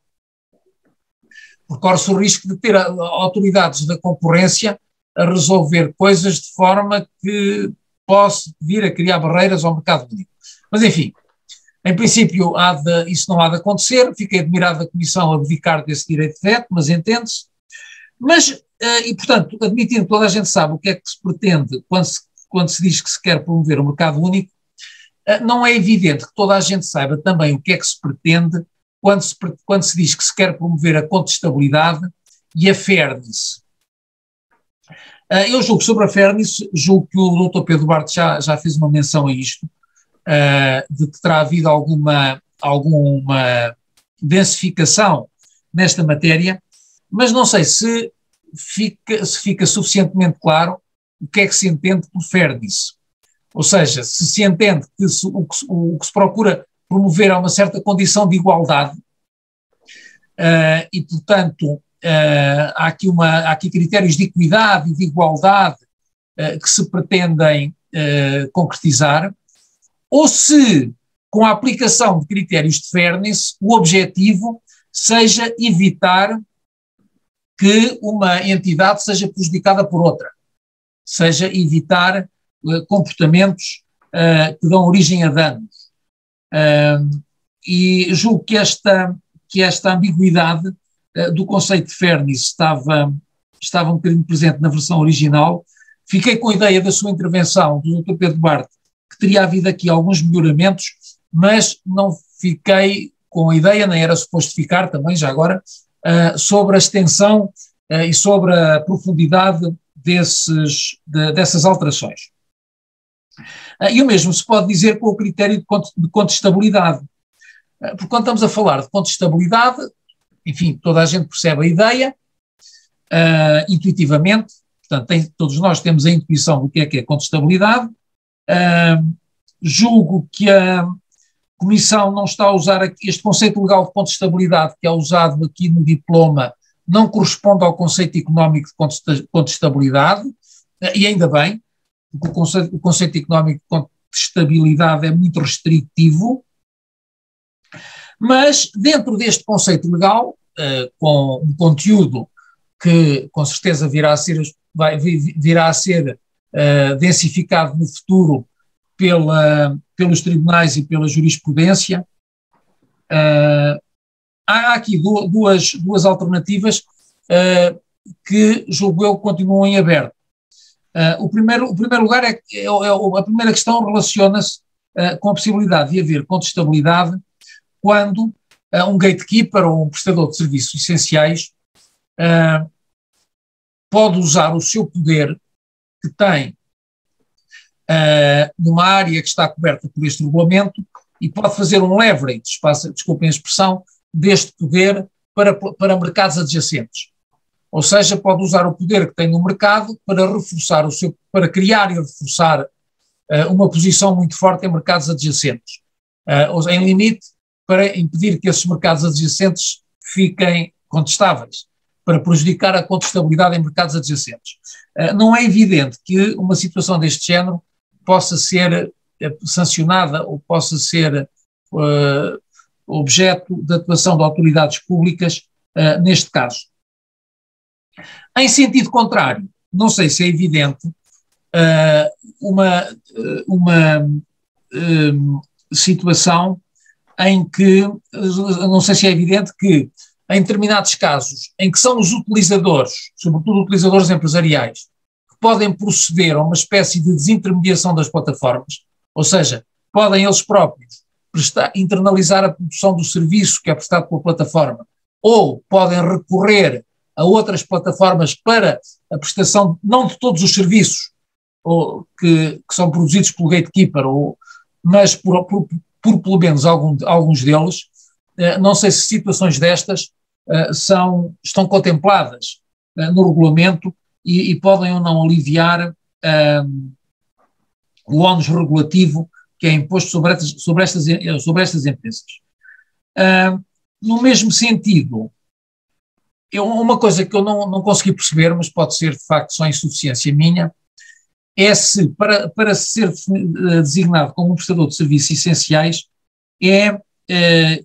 porque corre-se o risco de ter autoridades da concorrência a resolver coisas de forma que possa vir a criar barreiras ao mercado único. Mas, enfim, em princípio, de, isso não há de acontecer. Fiquei admirado da Comissão abdicar desse direito de veto, mas entende-se. Mas, uh, e portanto, admitindo que toda a gente sabe o que é que se pretende quando se, quando se diz que se quer promover o mercado único, não é evidente que toda a gente saiba também o que é que se pretende quando se, quando se diz que se quer promover a contestabilidade e a fairness. Ah, eu julgo sobre a fairness, julgo que o Dr. Pedro Duarte já, já fez uma menção a isto, ah, de que terá havido alguma, alguma densificação nesta matéria, mas não sei se fica, se fica suficientemente claro o que é que se entende por fairness. Ou seja, se se entende que se, o, que, o, que, se procura promover é uma certa condição de igualdade, uh, e, portanto, uh, há, aqui uma, há aqui critérios de equidade e de igualdade uh, que se pretendem concretizar, ou se, com a aplicação de critérios de fairness, o objetivo seja evitar que uma entidade seja prejudicada por outra, seja evitar comportamentos uh, que dão origem a danos. E julgo que esta, que esta ambiguidade uh, do conceito de fairness estava, estava um bocadinho presente na versão original. Fiquei com a ideia da sua intervenção, do Dr. Pedro Barte, que teria havido aqui alguns melhoramentos, mas não fiquei com a ideia, nem era suposto ficar também, já agora, sobre a extensão e sobre a profundidade desses, de, dessas alterações. Ah, e o mesmo se pode dizer com o critério de contestabilidade. Ah, porque quando estamos a falar de contestabilidade, enfim, toda a gente percebe a ideia, uh, intuitivamente, portanto, tem, todos nós temos a intuição do que é que é contestabilidade. Uh, julgo que a Comissão não está a usar aqui, este conceito legal de contestabilidade que é usado aqui no diploma não corresponde ao conceito económico de contestabilidade, e ainda bem, porque o conceito, o conceito económico de estabilidade é muito restritivo, mas dentro deste conceito legal, uh, com um conteúdo que com certeza virá a ser, vai, virá a ser uh, densificado no futuro pela, pelos tribunais e pela jurisprudência, uh, há aqui duas, duas alternativas que, julgo eu, continuam em aberto. Uh, o, primeiro, o primeiro lugar é, é, é a primeira questão relaciona-se uh, com a possibilidade de haver contestabilidade quando uh, um gatekeeper ou um prestador de serviços essenciais pode usar o seu poder que tem numa área que está coberta por este regulamento e pode fazer um leverage, desculpem a expressão, deste poder para, para mercados adjacentes. Ou seja, pode usar o poder que tem no mercado para reforçar o seu, para criar e reforçar uh, uma posição muito forte em mercados adjacentes. Uh, em limite, para impedir que esses mercados adjacentes fiquem contestáveis, para prejudicar a contestabilidade em mercados adjacentes. Uh, não é evidente que uma situação deste género possa ser sancionada ou possa ser objeto de atuação de autoridades públicas neste caso. Em sentido contrário, não sei se é evidente, uh, uma, uh, uma uh, situação em que, não sei se é evidente que, em determinados casos, em que são os utilizadores, sobretudo utilizadores empresariais, que podem proceder a uma espécie de desintermediação das plataformas, ou seja, podem eles próprios prestar, internalizar a produção do serviço que é prestado pela plataforma, ou podem recorrer a outras plataformas para a prestação, não de todos os serviços ou, que, que são produzidos pelo Gatekeeper, ou, mas por, por, por pelo menos algum, alguns deles. Eh, não sei se situações destas eh, são, estão contempladas eh, no regulamento e, e, podem ou não aliviar o ónus regulativo que é imposto sobre estas, sobre estas, sobre estas empresas. no mesmo sentido, eu, uma coisa que eu não, não consegui perceber, mas pode ser de facto só insuficiência minha, é se para, para ser eh, designado como um prestador de serviços essenciais é, é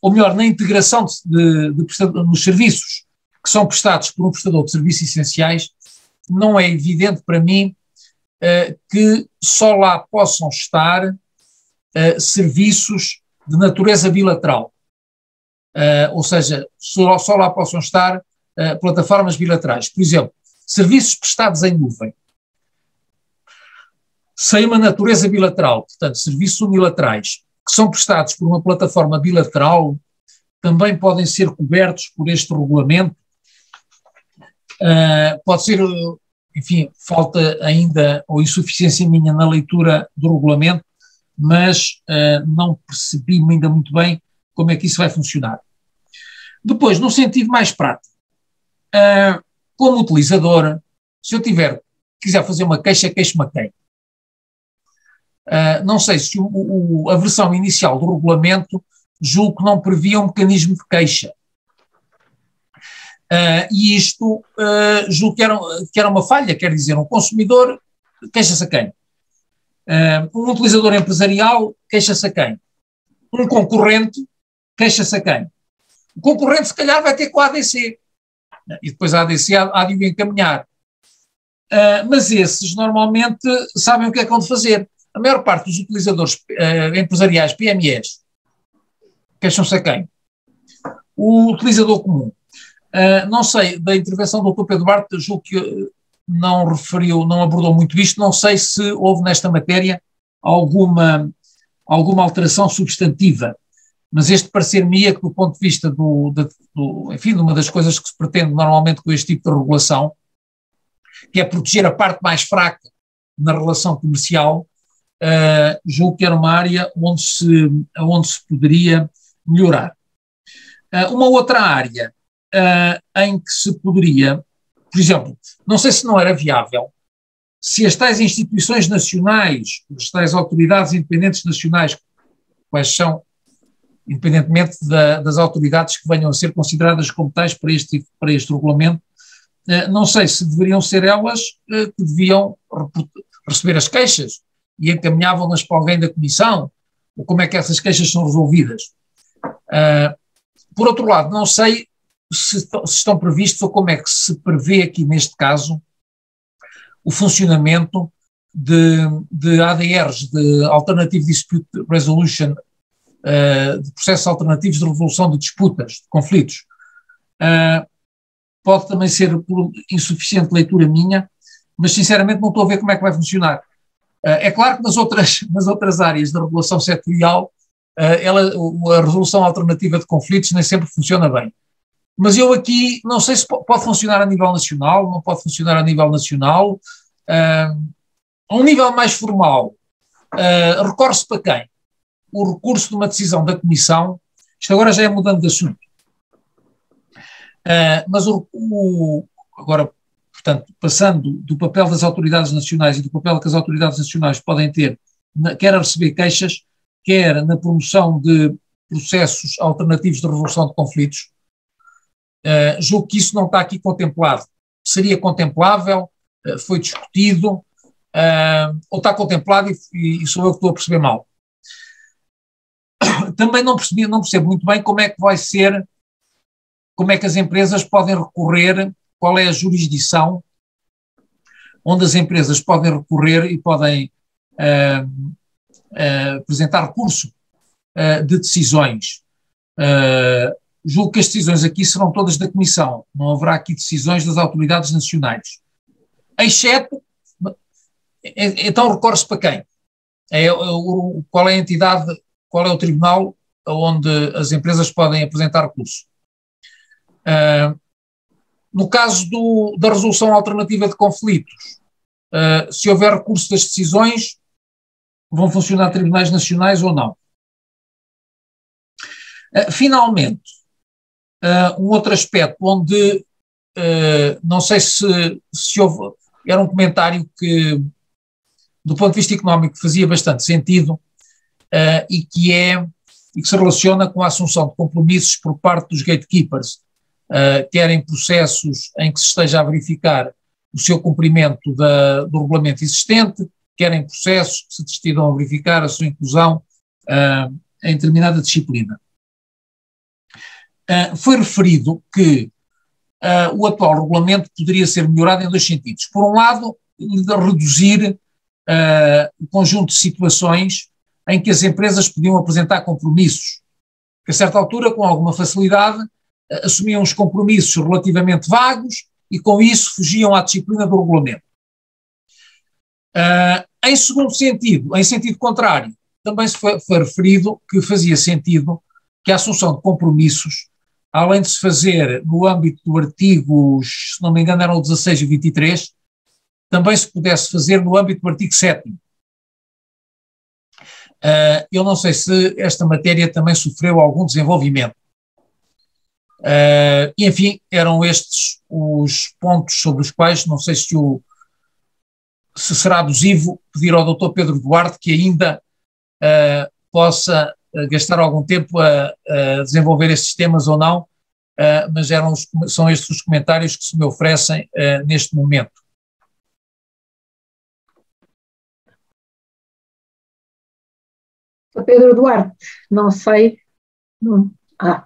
ou melhor, na integração de, de, de nos serviços que são prestados por um prestador de serviços essenciais, não é evidente para mim é, que só lá possam estar é, serviços de natureza bilateral. Uh, ou seja, só, só, lá possam estar uh, plataformas bilaterais. Por exemplo, serviços prestados em nuvem. Sem uma natureza bilateral, portanto, serviços unilaterais, que são prestados por uma plataforma bilateral, também podem ser cobertos por este regulamento. Uh, pode ser, enfim, falta ainda ou insuficiência minha na leitura do regulamento, mas não percebi ainda muito bem como é que isso vai funcionar. Depois, no sentido mais prático, uh, como utilizador, se eu tiver, quiser fazer uma queixa, queixo-me a quem? Uh, não sei se o, o, a versão inicial do regulamento julgo que não previa um mecanismo de queixa. Uh, e isto uh, julgo que era, que era, uma falha, quer dizer, um consumidor queixa-se a quem? Um utilizador empresarial queixa-se a quem? Um concorrente queixa-se a quem? O concorrente, se calhar, vai ter com a ADC. E depois a ADC há, de o encaminhar. Uh, mas esses, normalmente, sabem o que é que vão fazer. A maior parte dos utilizadores uh, empresariais, PMEs, queixam-se a quem? O utilizador comum. Uh, não sei, da intervenção do Dr. Pedro Barte, julgo que não referiu, não abordou muito isto, não sei se houve nesta matéria alguma, alguma alteração substantiva mas este parecer-me é que do ponto de vista do, do, do, enfim, de uma das coisas que se pretende normalmente com este tipo de regulação, que é proteger a parte mais fraca na relação comercial, uh, julgo que era uma área onde se, onde se poderia melhorar. Uh, uma outra área uh, em que se poderia, por exemplo, não sei se não era viável, se as tais instituições nacionais, as tais autoridades independentes nacionais, quais são independentemente da, das autoridades que venham a ser consideradas como tais para este, para este regulamento, eh, não sei se deveriam ser elas eh, que deviam receber as queixas e encaminhavam-nas para alguém da comissão, ou como é que essas queixas são resolvidas. Eh, por outro lado, não sei se, estão previstos ou como é que se prevê aqui neste caso o funcionamento de, de ADRs, de Alternative Dispute Resolution uh, de processos alternativos de resolução de disputas, de conflitos. Uh, pode também ser por insuficiente leitura minha, mas sinceramente não estou a ver como é que vai funcionar. Uh, é claro que nas outras, nas outras áreas da regulação setorial, ela, a resolução alternativa de conflitos nem sempre funciona bem. Mas eu aqui não sei se pode funcionar a nível nacional, não pode funcionar a nível nacional. a um nível mais formal, recorre-se para quem? O recurso de uma decisão da Comissão, isto agora já é mudando de assunto, Uh, mas o, o, agora, portanto, passando do papel das autoridades nacionais e do papel que as autoridades nacionais podem ter, na, quer a receber queixas, quer na promoção de processos alternativos de resolução de conflitos, uh, julgo que isso não está aqui contemplado. Seria contemplável, uh, foi discutido, uh, ou está contemplado e, e, sou eu que estou a perceber mal. Também não, percebi, não percebo muito bem como é que vai ser, como é que as empresas podem recorrer, qual é a jurisdição onde as empresas podem recorrer e podem apresentar recurso uh, de decisões. Uh, julgo que as decisões aqui serão todas da Comissão, não haverá aqui decisões das autoridades nacionais. Exceto, então recorre-se para quem? É, o, qual é a entidade, qual é o tribunal onde as empresas podem apresentar recurso? Uh, no caso do, da resolução alternativa de conflitos, uh, se houver recurso das decisões, vão funcionar tribunais nacionais ou não? Uh, finalmente, um outro aspecto onde não sei se, se houve, era um comentário que, do ponto de vista económico, fazia bastante sentido e que é e que se relaciona com a assunção de compromissos por parte dos gatekeepers, quer em processos em que se esteja a verificar o seu cumprimento da, do regulamento existente, quer em processos que se destinam a verificar a sua inclusão em determinada disciplina. Uh, foi referido que uh, o atual regulamento poderia ser melhorado em dois sentidos. Por um lado, reduzir uh, o conjunto de situações em que as empresas podiam apresentar compromissos, que a certa altura, com alguma facilidade, assumiam os compromissos relativamente vagos e com isso fugiam à disciplina do regulamento. em segundo sentido, em sentido contrário, também se foi, foi referido que fazia sentido que a assunção de compromissos além de se fazer no âmbito do artigo, se não me engano eram 16 e 23, também se pudesse fazer no âmbito do artigo 7 uh, Eu não sei se esta matéria também sofreu algum desenvolvimento. Uh, enfim, eram estes os pontos sobre os quais não sei se, o, se será abusivo pedir ao Dr. Pedro Duarte que ainda uh, possa gastar algum tempo a, a desenvolver esses temas ou não, mas eram os, são estes os comentários que se me oferecem neste momento. Pedro Duarte, não sei. Ah.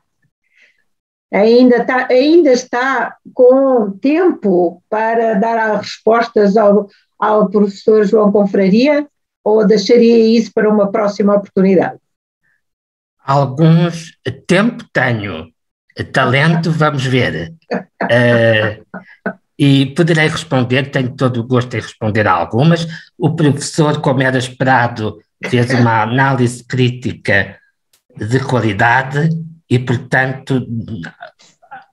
Ainda, está, ainda está com tempo para dar as respostas ao, ao professor João Confraria ou deixaria isso para uma próxima oportunidade? Alguns tempo tenho, talento vamos ver. Uh, e poderei responder, tenho todo o gosto em responder a algumas. O professor, como era esperado, fez uma análise crítica de qualidade e, portanto,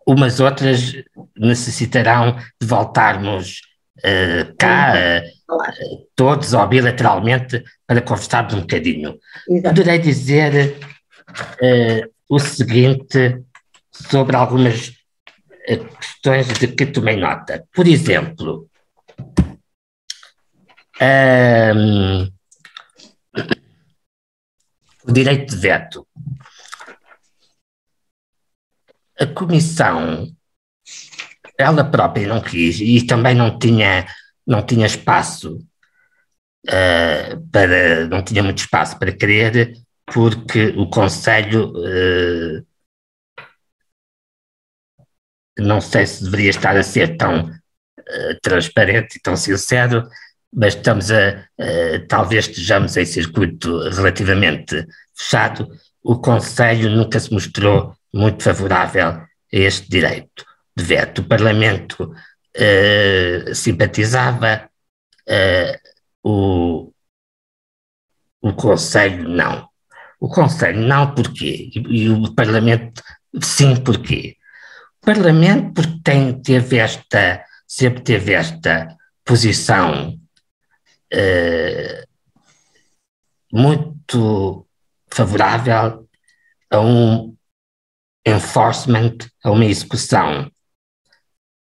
umas outras necessitarão de voltarmos uh, cá, uh, todos ou bilateralmente, para conversarmos um bocadinho. Poderei dizer uh, o seguinte sobre algumas questões de que tomei nota. Por exemplo, um, o direito de veto. A Comissão, ela própria não quis e também não tinha, não tinha espaço uh, para, não tinha muito espaço para querer porque o Conselho uh, não sei se deveria estar a ser tão uh, transparente e tão sincero, mas estamos a, uh, talvez estejamos em circuito relativamente fechado. O Conselho nunca se mostrou muito favorável a este direito de veto. O Parlamento simpatizava, o, o Conselho não. O Conselho não, porquê? E, e o Parlamento, sim, porquê? O Parlamento, porque tem, teve esta, sempre teve esta posição eh, muito favorável a um enforcement, a uma execução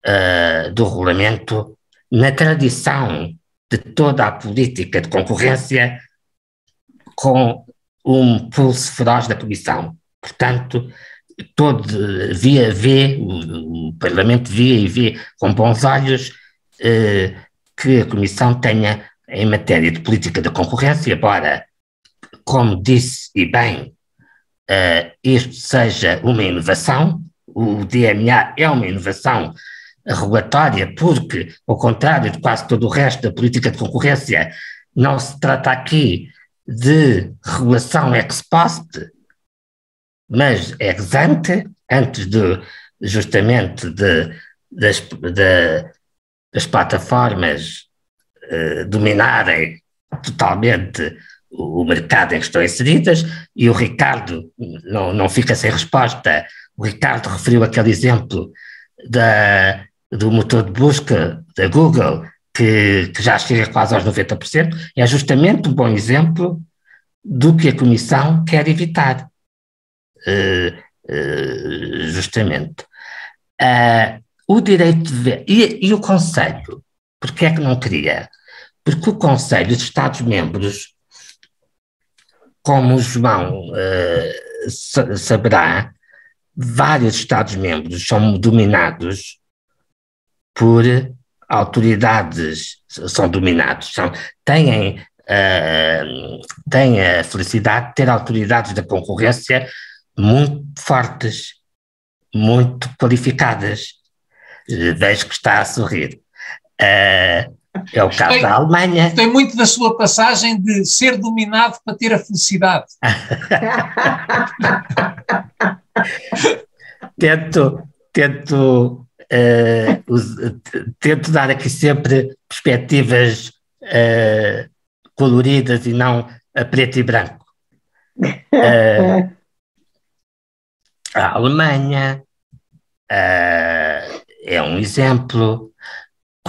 uh, do regulamento na tradição de toda a política de concorrência com um pulso feroz da Comissão. Portanto, todo via vê, o, Parlamento via e vê com bons olhos eh, que a Comissão tenha, em matéria de política de concorrência, embora, como disse e bem, eh, isto seja uma inovação, o DNA é uma inovação regulatória, porque, ao contrário de quase todo o resto da política de concorrência, não se trata aqui de regulação ex post, mas ex ante, antes de, justamente de, das, de, das plataformas eh, dominarem totalmente o, o mercado em que estão inseridas, e o Ricardo não, não fica sem resposta. O Ricardo referiu aquele exemplo da, do motor de busca da Google, que, que já chega quase aos 90%, é justamente um bom exemplo do que a Comissão quer evitar. Uh, uh, justamente. Uh, o direito de ver. E, e, o Conselho? Porquê é que não queria? Porque o Conselho de Estados-membros, como o João saberá, vários Estados-membros são dominados por autoridades, são dominados, são, têm uh, tem a felicidade de ter autoridades da concorrência muito fortes, muito qualificadas. Uh, vejo que está a sorrir. Uh, é o caso da Alemanha. Tem muito da sua passagem de ser dominado para ter a felicidade. tento, tento, uh, tento dar aqui sempre perspectivas uh, coloridas e não a preto e branco. Uh, a Alemanha é um exemplo.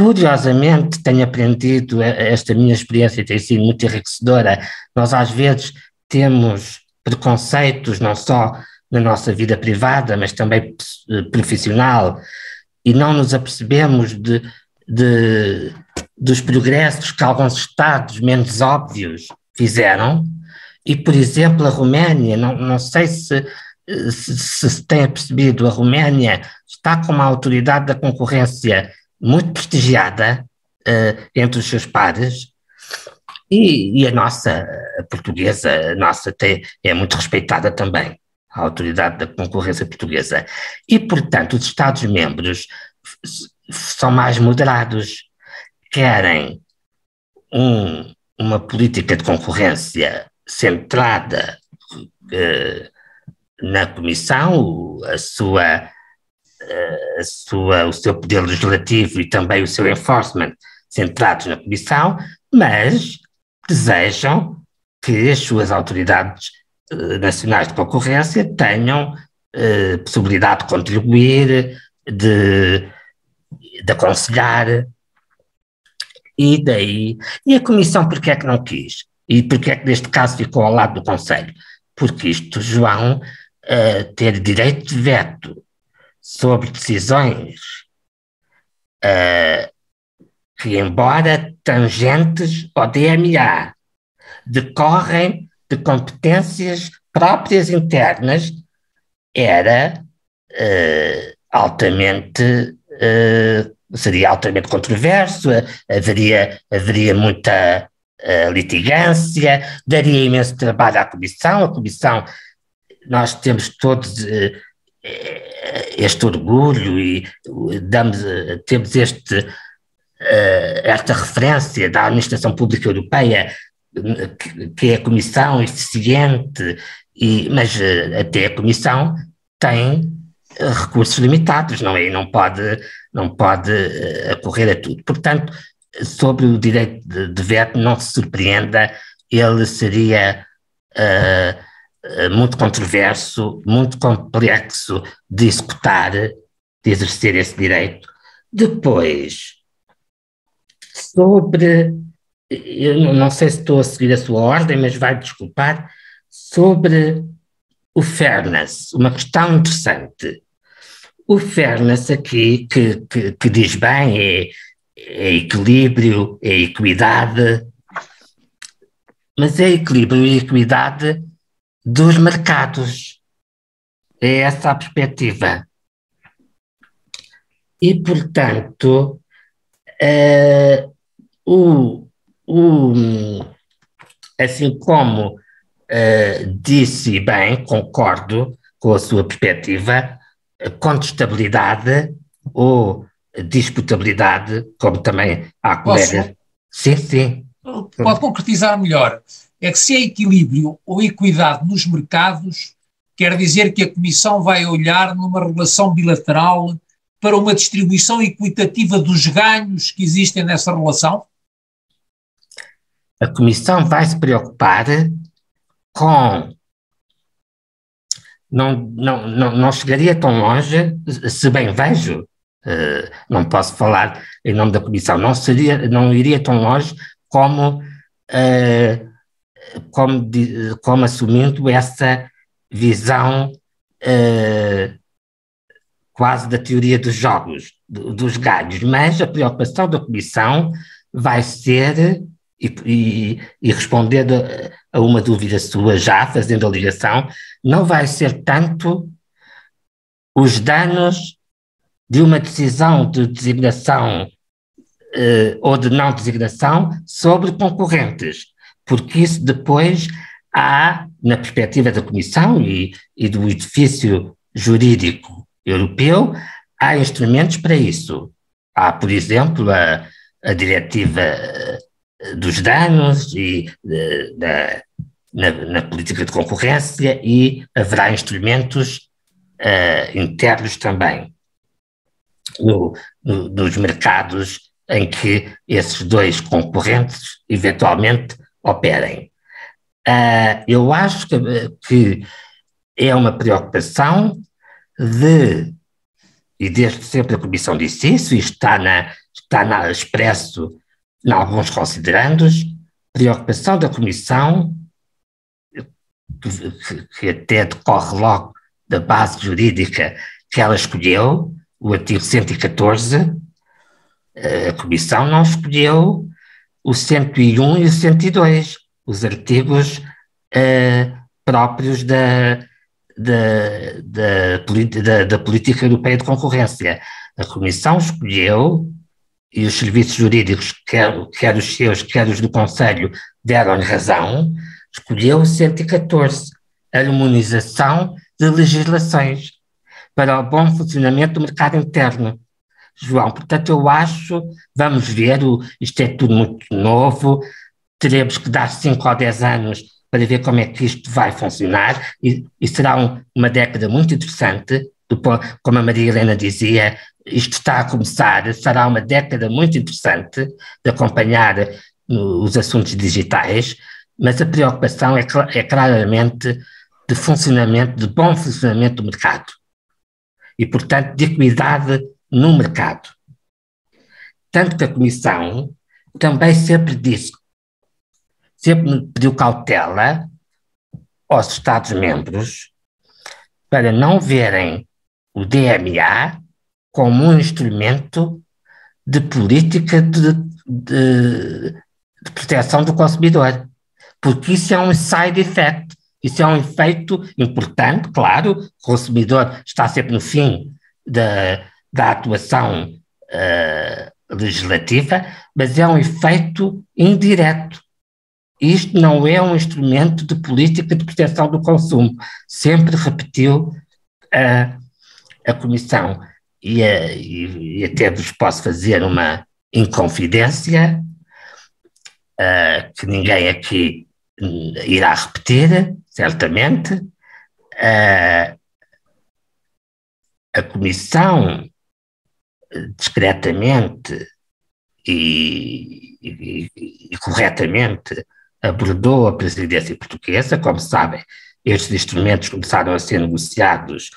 Curiosamente, tenho aprendido, esta minha experiência tem sido muito enriquecedora. Nós, às vezes, temos preconceitos, não só na nossa vida privada, mas também profissional, e não nos apercebemos de, de dos progressos que alguns Estados menos óbvios fizeram, e, por exemplo, a Roménia, não, não sei se, se, se tenha percebido, a Roménia está com uma autoridade da concorrência muito prestigiada uh, entre os seus pares, e, e, a nossa, a portuguesa, a nossa tem, é muito respeitada também, a autoridade da concorrência portuguesa. E, portanto, os Estados-membros são mais moderados, querem um, uma política de concorrência centrada eh, na Comissão, a sua, eh, sua, o seu poder legislativo e também o seu enforcement centrados na Comissão, mas desejam que as suas autoridades eh, nacionais de concorrência tenham eh, possibilidade de contribuir, de, de aconselhar, e daí, e a Comissão porque é que não quis? E porque é que neste caso ficou ao lado do Conselho? Porque isto, João, uh, ter direito de veto sobre decisões uh, que, embora tangentes ao DMA, decorrem de competências próprias internas, era uh, altamente uh, seria altamente controverso, haveria, haveria muita uh, litigância, daria imenso trabalho à Comissão. A Comissão, nós temos todos este orgulho e damos, temos este, esta referência da Administração Pública Europeia, que é a Comissão eficiente, e, mas até a Comissão tem recursos limitados, não é? Não pode não pode ocorrer a tudo. Portanto, sobre o direito de, de veto, não se surpreenda, ele seria uh, muito controverso, muito complexo de executar, de exercer esse direito. Depois, sobre, eu não sei se estou a seguir a sua ordem, mas vai desculpar, sobre o fairness, uma questão interessante. O fairness aqui, que, que, que diz bem, é, é equilíbrio, é equidade, mas é equilíbrio e equidade dos mercados. É essa a perspectiva. E, portanto, uh, o, o, assim como uh, disse bem, concordo com a sua perspectiva, contestabilidade ou disputabilidade, como também há colegas. Sim, sim. Pode concretizar melhor. É que se é equilíbrio ou equidade nos mercados, quer dizer que a Comissão vai olhar numa relação bilateral para uma distribuição equitativa dos ganhos que existem nessa relação? A Comissão vai se preocupar com. Não, não, não, não chegaria tão longe, se bem vejo, uh, não posso falar em nome da Comissão, não, seria, não iria tão longe como, uh, como, como assumindo essa visão uh, quase da teoria dos jogos, dos ganhos, mas a preocupação da Comissão vai ser, e, e, e respondendo a, a uma dúvida sua já, fazendo a ligação, não vai ser tanto os danos de uma decisão de designação eh, ou de não designação sobre concorrentes, porque isso depois há, na perspectiva da Comissão e, e do edifício jurídico europeu, há instrumentos para isso. Há, por exemplo, a, a diretiva eh, dos danos e de, de, na, na, política de concorrência e haverá instrumentos uh, internos também no, no, nos mercados em que esses dois concorrentes eventualmente operem. Uh, eu acho que, que é uma preocupação de, e desde sempre a Comissão disse isso, e está, na, está na, expresso em alguns considerandos, preocupação da Comissão, que, que até decorre logo da base jurídica que ela escolheu, o artigo 114, a Comissão não escolheu o 101 e o 102, os artigos uh, próprios da, da, da, da, da política europeia de concorrência. A Comissão escolheu, e os serviços jurídicos, quer, quer os seus, quer os do Conselho, deram-lhe razão, escolheu o 114, a harmonização de legislações para o bom funcionamento do mercado interno. João, portanto, eu acho, vamos ver, o, isto é tudo muito novo, teremos que dar 5 ou 10 anos para ver como é que isto vai funcionar e, e será um, uma década muito interessante, do, como a Maria Helena dizia, isto está a começar, será uma década muito interessante de acompanhar os assuntos digitais, mas a preocupação é, é claramente de funcionamento, de bom funcionamento do mercado. E, portanto, de equidade no mercado. Tanto que a Comissão também sempre disse sempre pediu cautela aos Estados-membros para não verem o DMA como um instrumento de política de, de, de, proteção do consumidor, porque isso é um side effect, isso é um efeito importante, claro, o consumidor está sempre no fim da, da atuação uh, legislativa, mas é um efeito indireto isto não é um instrumento de política de proteção do consumo, sempre repetiu a, a Comissão. E, a, e, até vos posso fazer uma inconfidência uh, que ninguém aqui irá repetir, certamente. Uh, a Comissão, discretamente e, e, e corretamente, abordou a presidência portuguesa. Como sabem, estes instrumentos começaram a ser negociados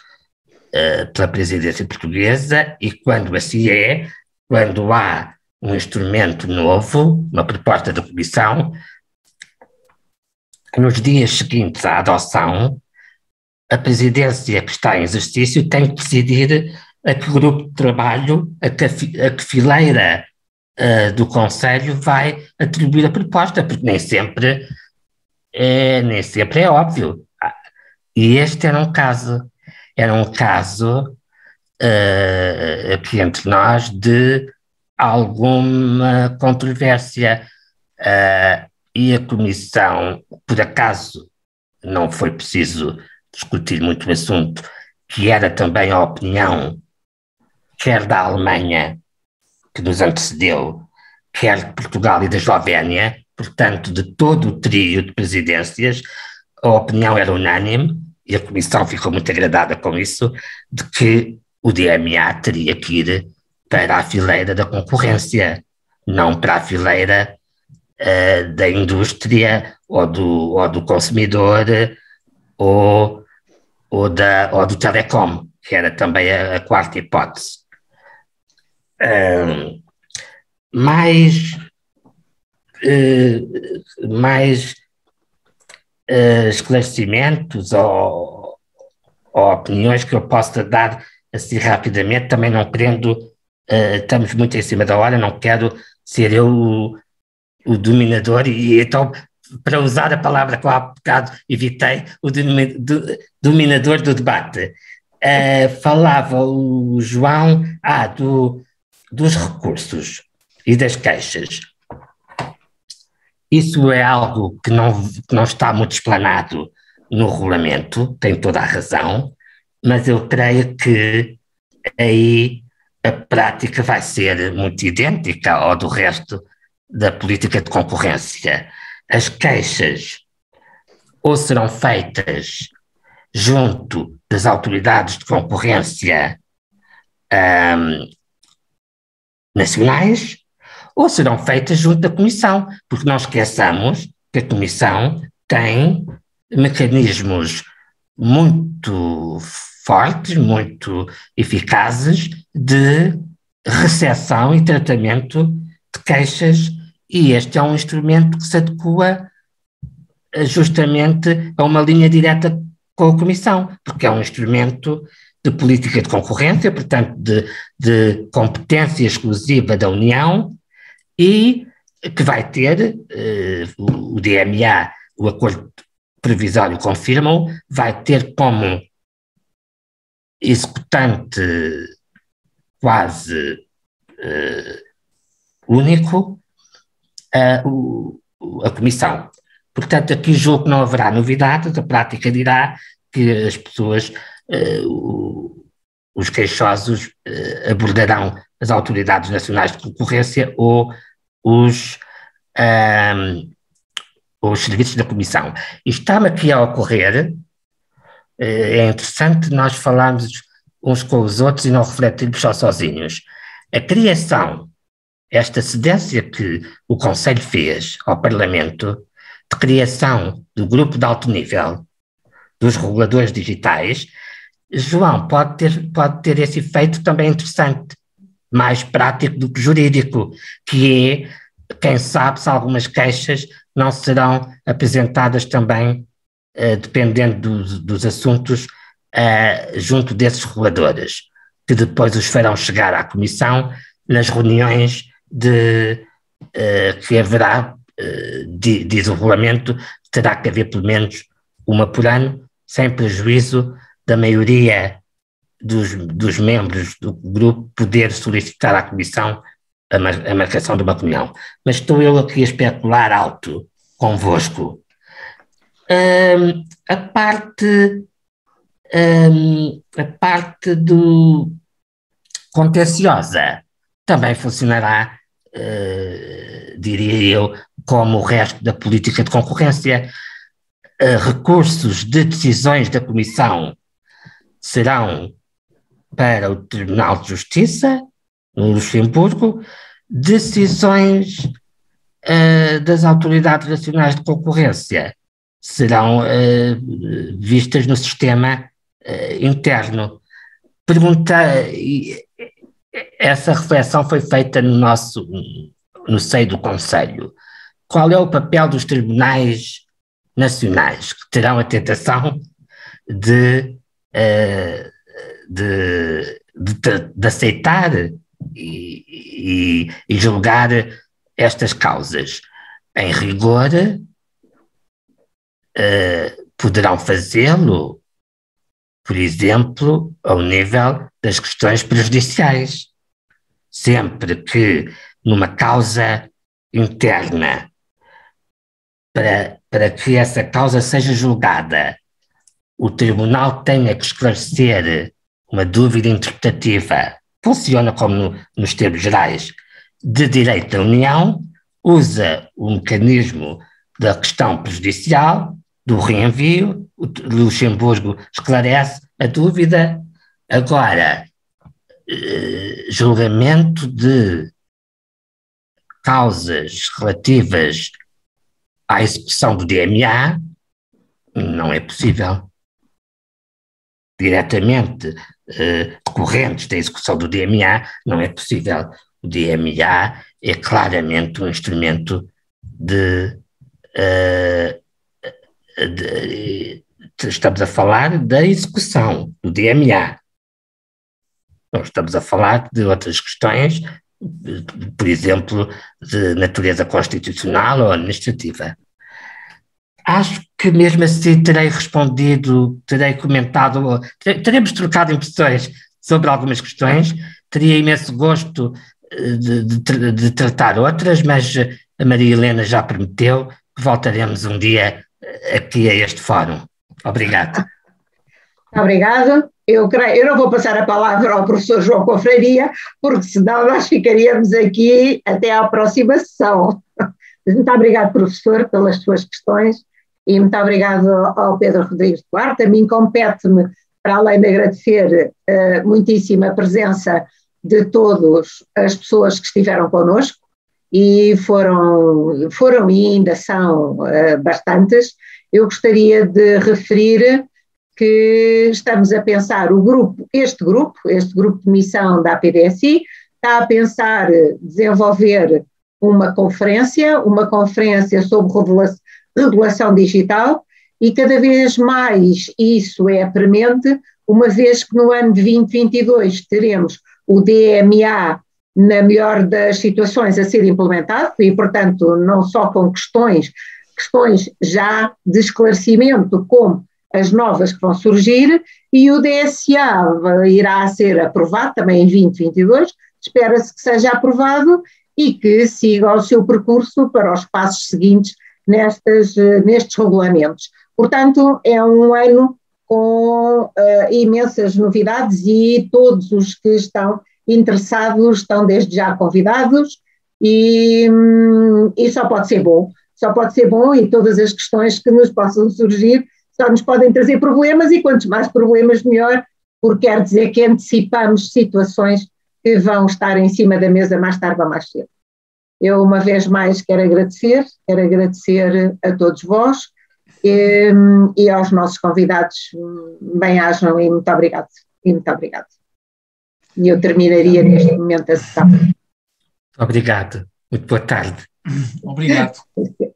uh, pela presidência portuguesa e quando assim é, quando há um instrumento novo, uma proposta da Comissão, nos dias seguintes à adoção, a presidência que está em exercício tem que decidir a que grupo de trabalho, a que, a que fileira uh, do Conselho vai atribuir a proposta, porque nem sempre é, nem sempre é óbvio. Ah, e este era um caso, era um caso uh, aqui entre nós de alguma controvérsia. Uh, e a Comissão, por acaso, não foi preciso discutir muito o assunto, que era também a opinião, quer da Alemanha, que nos antecedeu, quer de Portugal e da Eslovénia, portanto, de todo o trio de presidências, a opinião era unânime, e a Comissão ficou muito agradada com isso, de que o DMA teria que ir para a fileira da concorrência, não para a fileira uh, da indústria ou do, ou do consumidor ou, ou, da, ou do telecom, que era também a, a quarta hipótese. Mais uh, mais uh, esclarecimentos ou, ou, opiniões que eu possa dar assim rapidamente, também não querendo, uh, estamos muito em cima da hora, não quero ser eu o, o dominador e então para usar a palavra que há bocado evitei, o dominador do debate. Uh, falava o João ah, do, dos recursos e das queixas. Isso é algo que não, que não está muito explanado no regulamento, tem toda a razão, mas eu creio que aí a prática vai ser muito idêntica ao do resto da política de concorrência. As queixas ou serão feitas junto das autoridades de concorrência um, nacionais ou serão feitas junto da Comissão, porque não esqueçamos que a Comissão tem mecanismos muito fortes, muito eficazes de recepção e tratamento de queixas, e este é um instrumento que se adequa justamente a uma linha direta com a Comissão, porque é um instrumento de política de concorrência, portanto, de, de competência exclusiva da União, e que vai ter, uh, o, DMA, o acordo previsório confirma vai ter como executante quase uh, único o, a Comissão. Portanto, aqui julgo que não haverá novidades, a prática dirá que as pessoas, uh, os queixosos, abordarão as autoridades nacionais de concorrência ou os, um, os serviços da Comissão. Está-me aqui a ocorrer, eh, é interessante nós falarmos uns com os outros e não refletirmos só sozinhos. A criação, esta cedência que o Conselho fez ao Parlamento, de criação do grupo de alto nível dos reguladores digitais, João, pode ter, pode ter esse efeito também interessante mais prático do que jurídico, que é, quem sabe se algumas queixas não serão apresentadas também, eh, dependendo dos, dos assuntos, eh, junto desses reguladores, que depois os farão chegar à Comissão nas reuniões de, eh, que haverá, diz o regulamento, terá que haver pelo menos uma por ano, sem prejuízo da maioria dos, dos membros do grupo poder solicitar à Comissão a, mar, a marcação de uma reunião. Mas estou eu aqui a especular alto convosco. Um, a parte um, a parte do contenciosa também funcionará, uh, diria eu, como o resto da política de concorrência. Uh, recursos de decisões da Comissão serão para o Tribunal de Justiça, no Luxemburgo, decisões uh, das autoridades nacionais de concorrência serão uh, vistas no sistema uh, interno. Pergunta, essa reflexão foi feita no nosso, no seio do Conselho. Qual é o papel dos tribunais nacionais que terão a tentação de, de, de, de, aceitar e, e, e, julgar estas causas. Em rigor, uh, poderão fazê-lo, por exemplo, ao nível das questões prejudiciais. Sempre que numa causa interna, para, para que essa causa seja julgada, o tribunal tenha que esclarecer uma dúvida interpretativa, funciona como no, nos termos gerais, de direito da União, usa o mecanismo da questão prejudicial, do reenvio, o Luxemburgo esclarece a dúvida. Agora, eh, julgamento de causas relativas à execução do DMA não é possível. Diretamente eh, decorrentes da execução do DMA não é possível. O DMA é claramente um instrumento de, eh, de estamos a falar da execução do DMA. Não estamos a falar de outras questões por exemplo, de natureza constitucional ou administrativa. Acho que mesmo assim terei respondido, terei comentado, teremos trocado impressões sobre algumas questões, teria imenso gosto eh, de, de, de tratar outras, mas a Maria Helena já prometeu que voltaremos um dia eh, aqui a este fórum. Obrigado. Obrigado. Eu, creio, eu não vou passar a palavra ao professor João Confraria, porque senão nós ficaríamos aqui até à próxima sessão. Muito obrigado, professor, pelas suas questões e muito obrigado ao Pedro Rodrigues Duarte. A mim compete-me, para além de agradecer uh, muitíssimo a presença de todas as pessoas que estiveram connosco, e foram, foram e ainda são uh, bastantes, eu gostaria de referir que estamos a pensar, o grupo, este grupo, este grupo de missão da APDSI, está a pensar desenvolver uma conferência, uma conferência sobre regulação digital, e cada vez mais isso é premente, uma vez que no ano de 2022 teremos o DMA na melhor das situações a ser implementado, e portanto não só com questões, questões já de esclarecimento, como as novas que vão surgir, e o DSA irá ser aprovado também em 2022, espera-se que seja aprovado e que siga o seu percurso para os passos seguintes nestes, nestes regulamentos. Portanto, é um ano com uh, imensas novidades e todos os que estão interessados estão desde já convidados e, hum, e só pode ser bom, só pode ser bom e todas as questões que nos possam surgir só nos podem trazer problemas e quantos mais problemas melhor, porque quer dizer que antecipamos situações que vão estar em cima da mesa mais tarde ou mais cedo. Eu, uma vez mais, quero agradecer, quero agradecer a todos vós e, e aos nossos convidados. Bem-ajam e muito obrigado. E muito obrigado. E eu terminaria neste momento a sessão. Obrigado. Muito boa tarde. Obrigado.